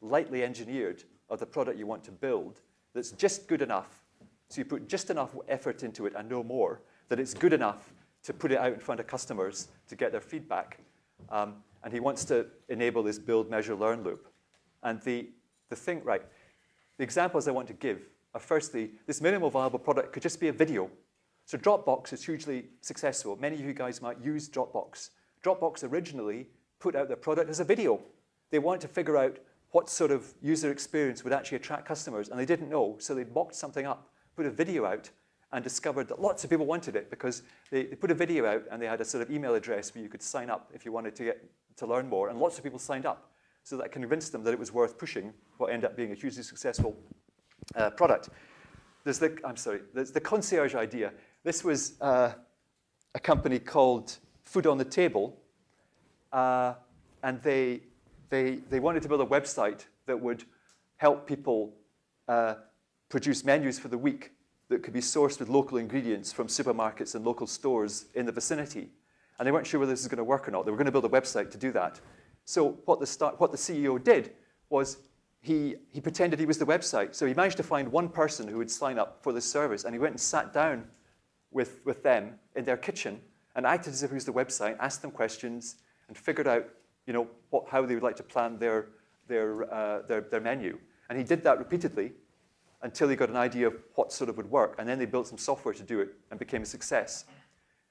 lightly engineered, of the product you want to build that's just good enough. So you put just enough effort into it and no more, that it's good enough to put it out in front of customers to get their feedback. Um, and he wants to enable this build, measure, learn loop. And the, the thing, right, the examples I want to give are firstly, this minimal viable product could just be a video. So Dropbox is hugely successful. Many of you guys might use Dropbox. Dropbox originally put out their product as a video. They wanted to figure out what sort of user experience would actually attract customers, and they didn't know, so they mocked something up, put a video out, and discovered that lots of people wanted it because they, they, put a video out and they had a sort of email address where you could sign up if you wanted to get to learn more, and lots of people signed up. So that convinced them that it was worth pushing what ended up being a hugely successful uh, product. There's the, I'm sorry, there's the concierge idea. This was uh, a company called Food on the Table, uh, and they, they, they wanted to build a website that would help people uh, produce menus for the week that could be sourced with local ingredients from supermarkets and local stores in the vicinity. And they weren't sure whether this was going to work or not. They were going to build a website to do that. So what the, start, what the CEO did was he, he pretended he was the website. So he managed to find one person who would sign up for this service, and he went and sat down with, with them in their kitchen and acted as if he was the website, asked them questions, and figured out you know, what, how they would like to plan their, their, uh, their, their menu. And he did that repeatedly until he got an idea of what sort of would work. And then they built some software to do it and became a success.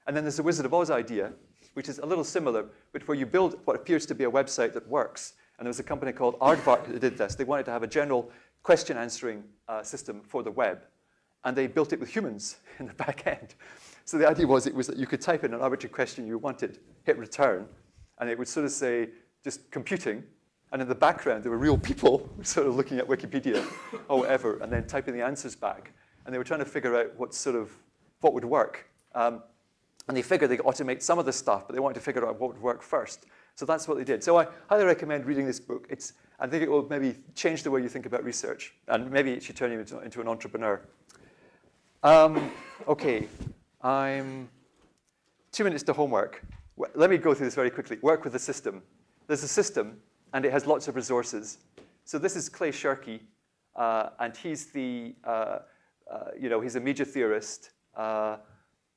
And then there's the Wizard of Oz idea, which is a little similar, but where you build what appears to be a website that works. And there was a company called Aardvark that did this. They wanted to have a general question answering uh, system for the web. And they built it with humans in the back end. So the idea was it was that you could type in an arbitrary question you wanted, hit return, and it would sort of say just computing, and in the background, there were real people sort of looking at Wikipedia or whatever, and then typing the answers back. And they were trying to figure out what sort of, what would work. Um, and they figured they could automate some of the stuff, but they wanted to figure out what would work first. So that's what they did. So I highly recommend reading this book. It's, I think it will maybe change the way you think about research, and maybe it should turn you into, into an entrepreneur. Um, okay, I'm two minutes to homework. Let me go through this very quickly. Work with the system. There's a system and it has lots of resources. So this is Clay Shirky, uh, and he's the, uh, uh, you know, he's a media theorist.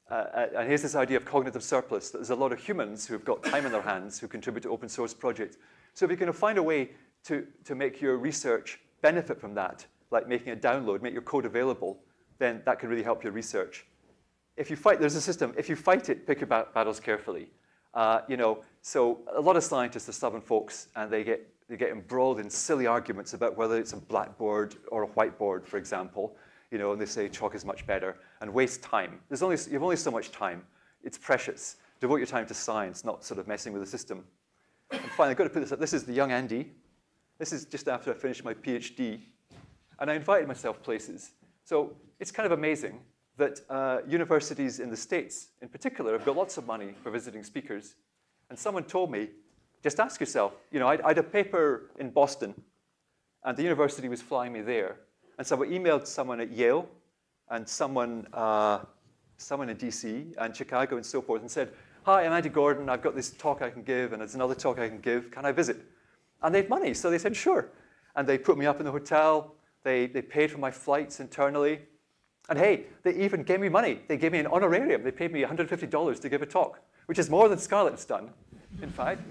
Uh, uh, and here's this idea of cognitive surplus, that there's a lot of humans who've got time in their hands who contribute to open source projects. So if you can find a way to, to make your research benefit from that, like making a download, make your code available, then that can really help your research. If you fight, there's a system, if you fight it, pick your battles carefully. Uh, you know, so a lot of scientists are stubborn folks, and they get they get embroiled in silly arguments about whether it's a blackboard or a whiteboard, for example. You know, and they say chalk is much better, and waste time. There's only you have only so much time. It's precious. Devote your time to science, not sort of messing with the system. And finally, I've got to put this up. This is the young Andy. This is just after I finished my PhD, and I invited myself places. So it's kind of amazing that uh, universities in the States, in particular, have got lots of money for visiting speakers. And someone told me, just ask yourself, you know, I had a paper in Boston, and the university was flying me there. And so I emailed someone at Yale, and someone, uh, someone in DC, and Chicago, and so forth, and said, hi, I'm Andy Gordon, I've got this talk I can give, and there's another talk I can give, can I visit? And they had money, so they said, sure. And they put me up in the hotel, they, they paid for my flights internally, and hey, they even gave me money. They gave me an honorarium. They paid me $150 to give a talk, which is more than Scarlett's done, in fact.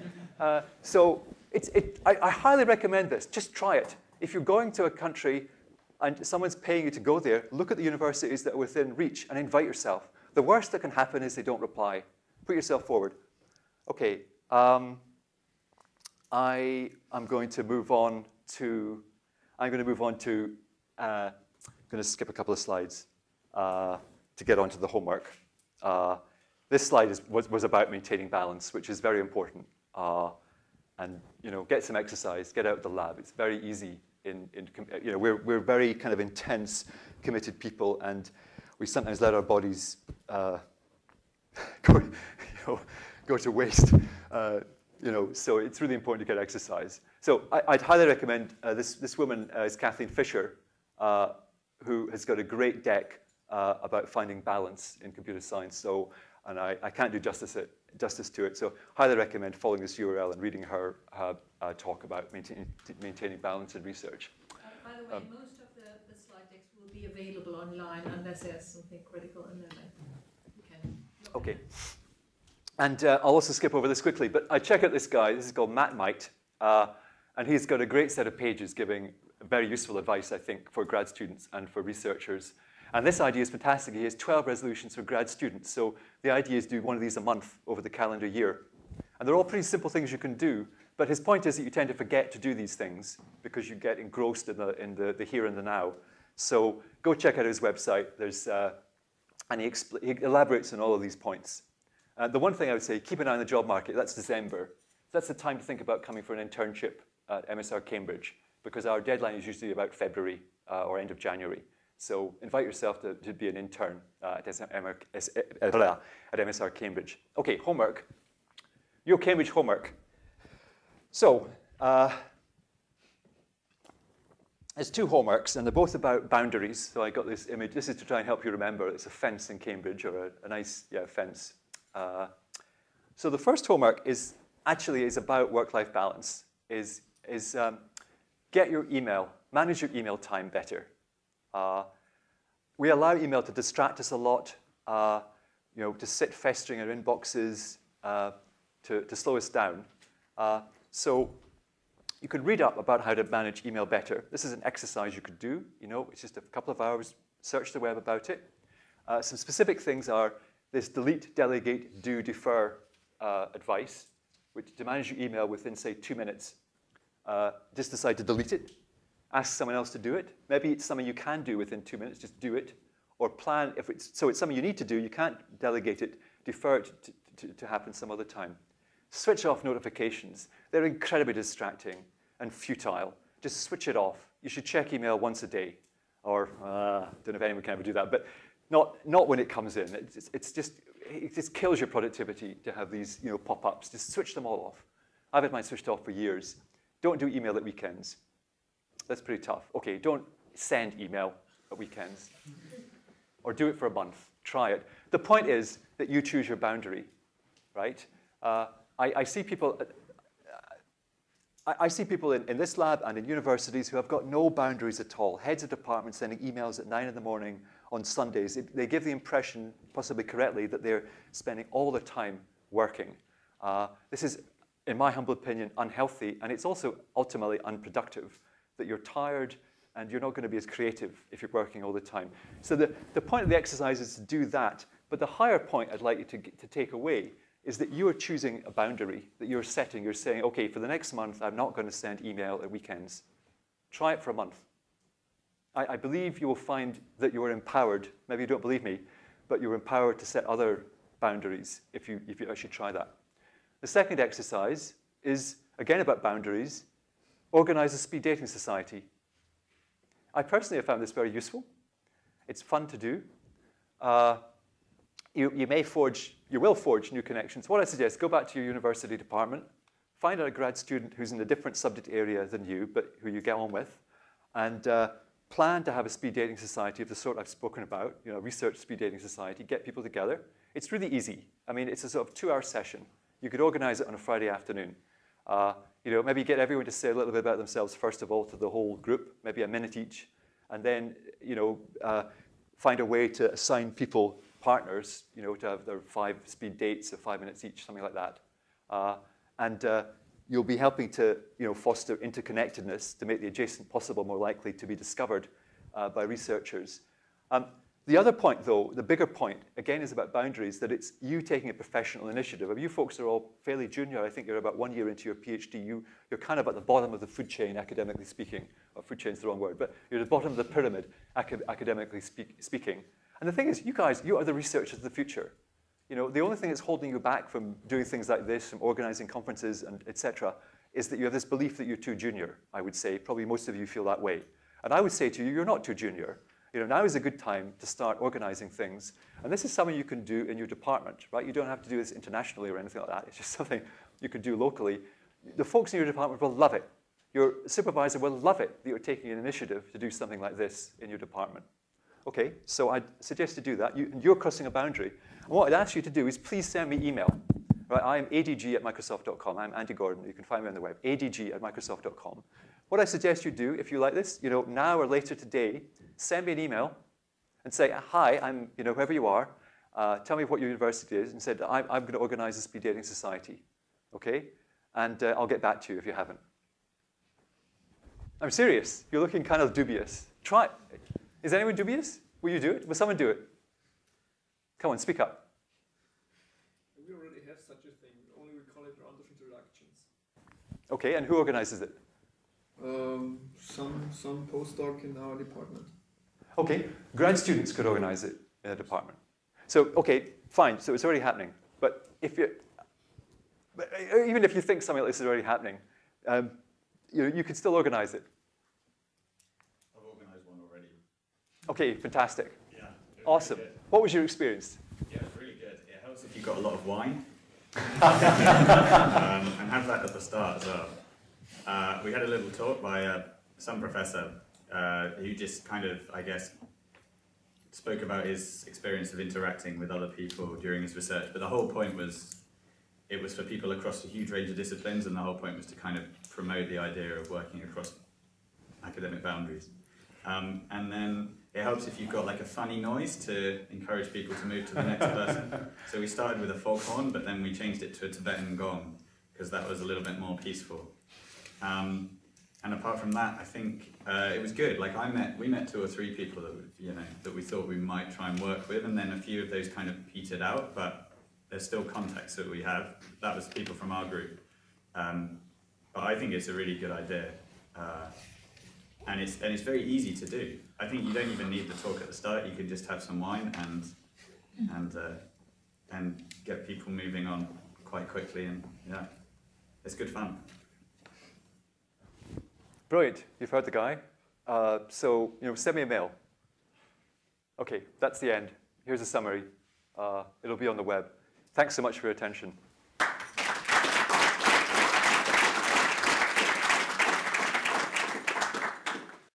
Uh, so it, I, I highly recommend this. Just try it. If you're going to a country and someone's paying you to go there, look at the universities that are within reach and invite yourself. The worst that can happen is they don't reply. Put yourself forward. Okay, um, I am going to move on to, I'm going to move on to uh, going to skip a couple of slides uh, to get onto the homework. Uh, this slide is, was, was, about maintaining balance, which is very important. Uh, and you know, get some exercise, get out of the lab. It's very easy. In, in you know, we're, we're very kind of intense, committed people, and we sometimes let our bodies uh, go, you know, go to waste uh, you know, so it's really important to get exercise. So I, would highly recommend uh, this, this woman uh, is Kathleen Fisher, uh, who has got a great deck uh, about finding balance in computer science. So, and I, I can't do justice, it, justice to it. So highly recommend following this URL and reading her uh, talk about maintaining, maintaining balance in research. Uh, by the way, um, most of the, the, slide decks will be available online unless there's something critical in there. Okay. And uh, I'll also skip over this quickly, but I check out this guy. This is called Matt Might, uh, and he's got a great set of pages giving very useful advice, I think, for grad students and for researchers. And this idea is fantastic. He has 12 resolutions for grad students. So the idea is do one of these a month over the calendar year. And they're all pretty simple things you can do. But his point is that you tend to forget to do these things because you get engrossed in the, in the, the here and the now. So go check out his website. There's, uh, and he, he, elaborates on all of these points. Uh, the one thing I would say, keep an eye on the job market. That's December. That's the time to think about coming for an internship at MSR Cambridge because our deadline is usually about February uh, or end of January. So invite yourself to, to be an intern uh, at, MSR, at MSR Cambridge. Okay, homework. Your Cambridge homework. So, uh, there's two homeworks, and they're both about boundaries. So I got this image. This is to try and help you remember. It's a fence in Cambridge, or a, a nice yeah, fence. Uh, so the first homework is actually is about work-life balance. Is is um, get your email, manage your email time better. Uh, we allow email to distract us a lot, uh, you know, to sit festering in our inboxes, uh, to, to slow us down. Uh, so you could read up about how to manage email better. This is an exercise you could do. You know, it's just a couple of hours, search the web about it. Uh, some specific things are this delete, delegate, do, defer uh, advice, which to manage your email within, say, two minutes, just decide to delete it ask someone else to do it. Maybe it's something you can do within two minutes, just do it. Or plan, if it's, so it's something you need to do, you can't delegate it, defer it to, to, to happen some other time. Switch off notifications. They're incredibly distracting and futile. Just switch it off. You should check email once a day. Or, uh, don't know if anyone can ever do that, but not, not when it comes in. It's, it's just, it just kills your productivity to have these you know, pop-ups. Just switch them all off. I've had mine switched off for years. Don't do email at weekends. That's pretty tough. Okay, don't send email at weekends. or do it for a month. Try it. The point is that you choose your boundary, right? Uh, I, I, see people, uh, I, I, see people in, in this lab and in universities who have got no boundaries at all. Heads of departments sending emails at 9 in the morning on Sundays. It, they give the impression, possibly correctly, that they're spending all their time working. Uh, this is, in my humble opinion, unhealthy, and it's also ultimately unproductive that you're tired and you're not going to be as creative if you're working all the time. So the, the point of the exercise is to do that, but the higher point I'd like you to, to take away is that you are choosing a boundary that you're setting. You're saying, okay, for the next month, I'm not going to send email at weekends. Try it for a month. I, I believe you will find that you are empowered. Maybe you don't believe me, but you're empowered to set other boundaries if you, if you actually try that. The second exercise is, again, about boundaries, organize a speed dating society. I personally have found this very useful. It's fun to do. Uh, you, you may forge, you will forge new connections. What I suggest, go back to your university department, find out a grad student who's in a different subject area than you, but who you get on with, and uh, plan to have a speed dating society of the sort I've spoken about, you know, research speed dating society, get people together. It's really easy. I mean, it's a sort of two-hour session. You could organize it on a Friday afternoon. Uh, you know, maybe get everyone to say a little bit about themselves first of all to the whole group, maybe a minute each, and then, you know, uh, find a way to assign people partners, you know, to have their five speed dates of five minutes each, something like that. Uh, and uh, you'll be helping to, you know, foster interconnectedness to make the adjacent possible more likely to be discovered uh, by researchers. Um, the other point, though, the bigger point, again, is about boundaries, that it's you taking a professional initiative. I mean, you folks are all fairly junior. I think you're about one year into your PhD. You, you're kind of at the bottom of the food chain, academically speaking. Or food chain is the wrong word, but you're at the bottom of the pyramid, acad academically speak speaking. And the thing is, you guys, you are the researchers of the future. You know, the only thing that's holding you back from doing things like this, from organizing conferences and etc., is that you have this belief that you're too junior, I would say. Probably most of you feel that way. And I would say to you, you're not too junior You know, now is a good time to start organizing things. And this is something you can do in your department, right? You don't have to do this internationally or anything like that. It's just something you can do locally. The folks in your department will love it. Your supervisor will love it that you're taking an initiative to do something like this in your department. Okay, so I'd suggest to do that. You, you're crossing a boundary. And what I'd ask you to do is please send me email. Right, I'm adg at microsoft.com. I'm Andy Gordon. You can find me on the web, adg at microsoft.com. What I suggest you do, if you like this, you know, now or later today, send me an email and say, hi, I'm, you know, whoever you are, uh, tell me what your university is, and said, I'm, I'm going to organize a speed dating society, okay? And uh, I'll get back to you if you haven't. I'm serious. You're looking kind of dubious. Try. Is anyone dubious? Will you do it? Will someone do it? Come on, speak up. We already have such a thing, only we call it round of introductions. Okay, and who organizes it? Um, some some postdoc in our department. Okay, grad students could organize it in a department. So, okay, fine, so it's already happening. But if you, but uh, even if you think something like this is already happening, um, you, you could still organize it. I've organized one already. Okay, fantastic. Yeah. Awesome. Really What was your experience? yeah, it's really good. It helps if you've got a lot of wine. um, and have that at the start as well. Uh, we had a little talk by uh, some professor uh, who just kind of, I guess, spoke about his experience of interacting with other people during his research. But the whole point was it was for people across a huge range of disciplines, and the whole point was to kind of promote the idea of working across academic boundaries. Um, and then it helps if you've got like a funny noise to encourage people to move to the next person. So we started with a foghorn, but then we changed it to a Tibetan gong because that was a little bit more peaceful. Um, and apart from that, I think uh, it was good. Like I met, we met two or three people that you know that we thought we might try and work with, and then a few of those kind of petered out. But there's still contacts that we have. That was people from our group. Um, but I think it's a really good idea. Uh, and it's and it's very easy to do. I think you don't even need the talk at the start. You can just have some wine and and uh, and get people moving on quite quickly, and yeah, it's good fun. Brilliant. You've heard the guy. Uh, so, you know, send me a mail. Okay, that's the end. Here's a summary. Uh, it'll be on the web. Thanks so much for your attention.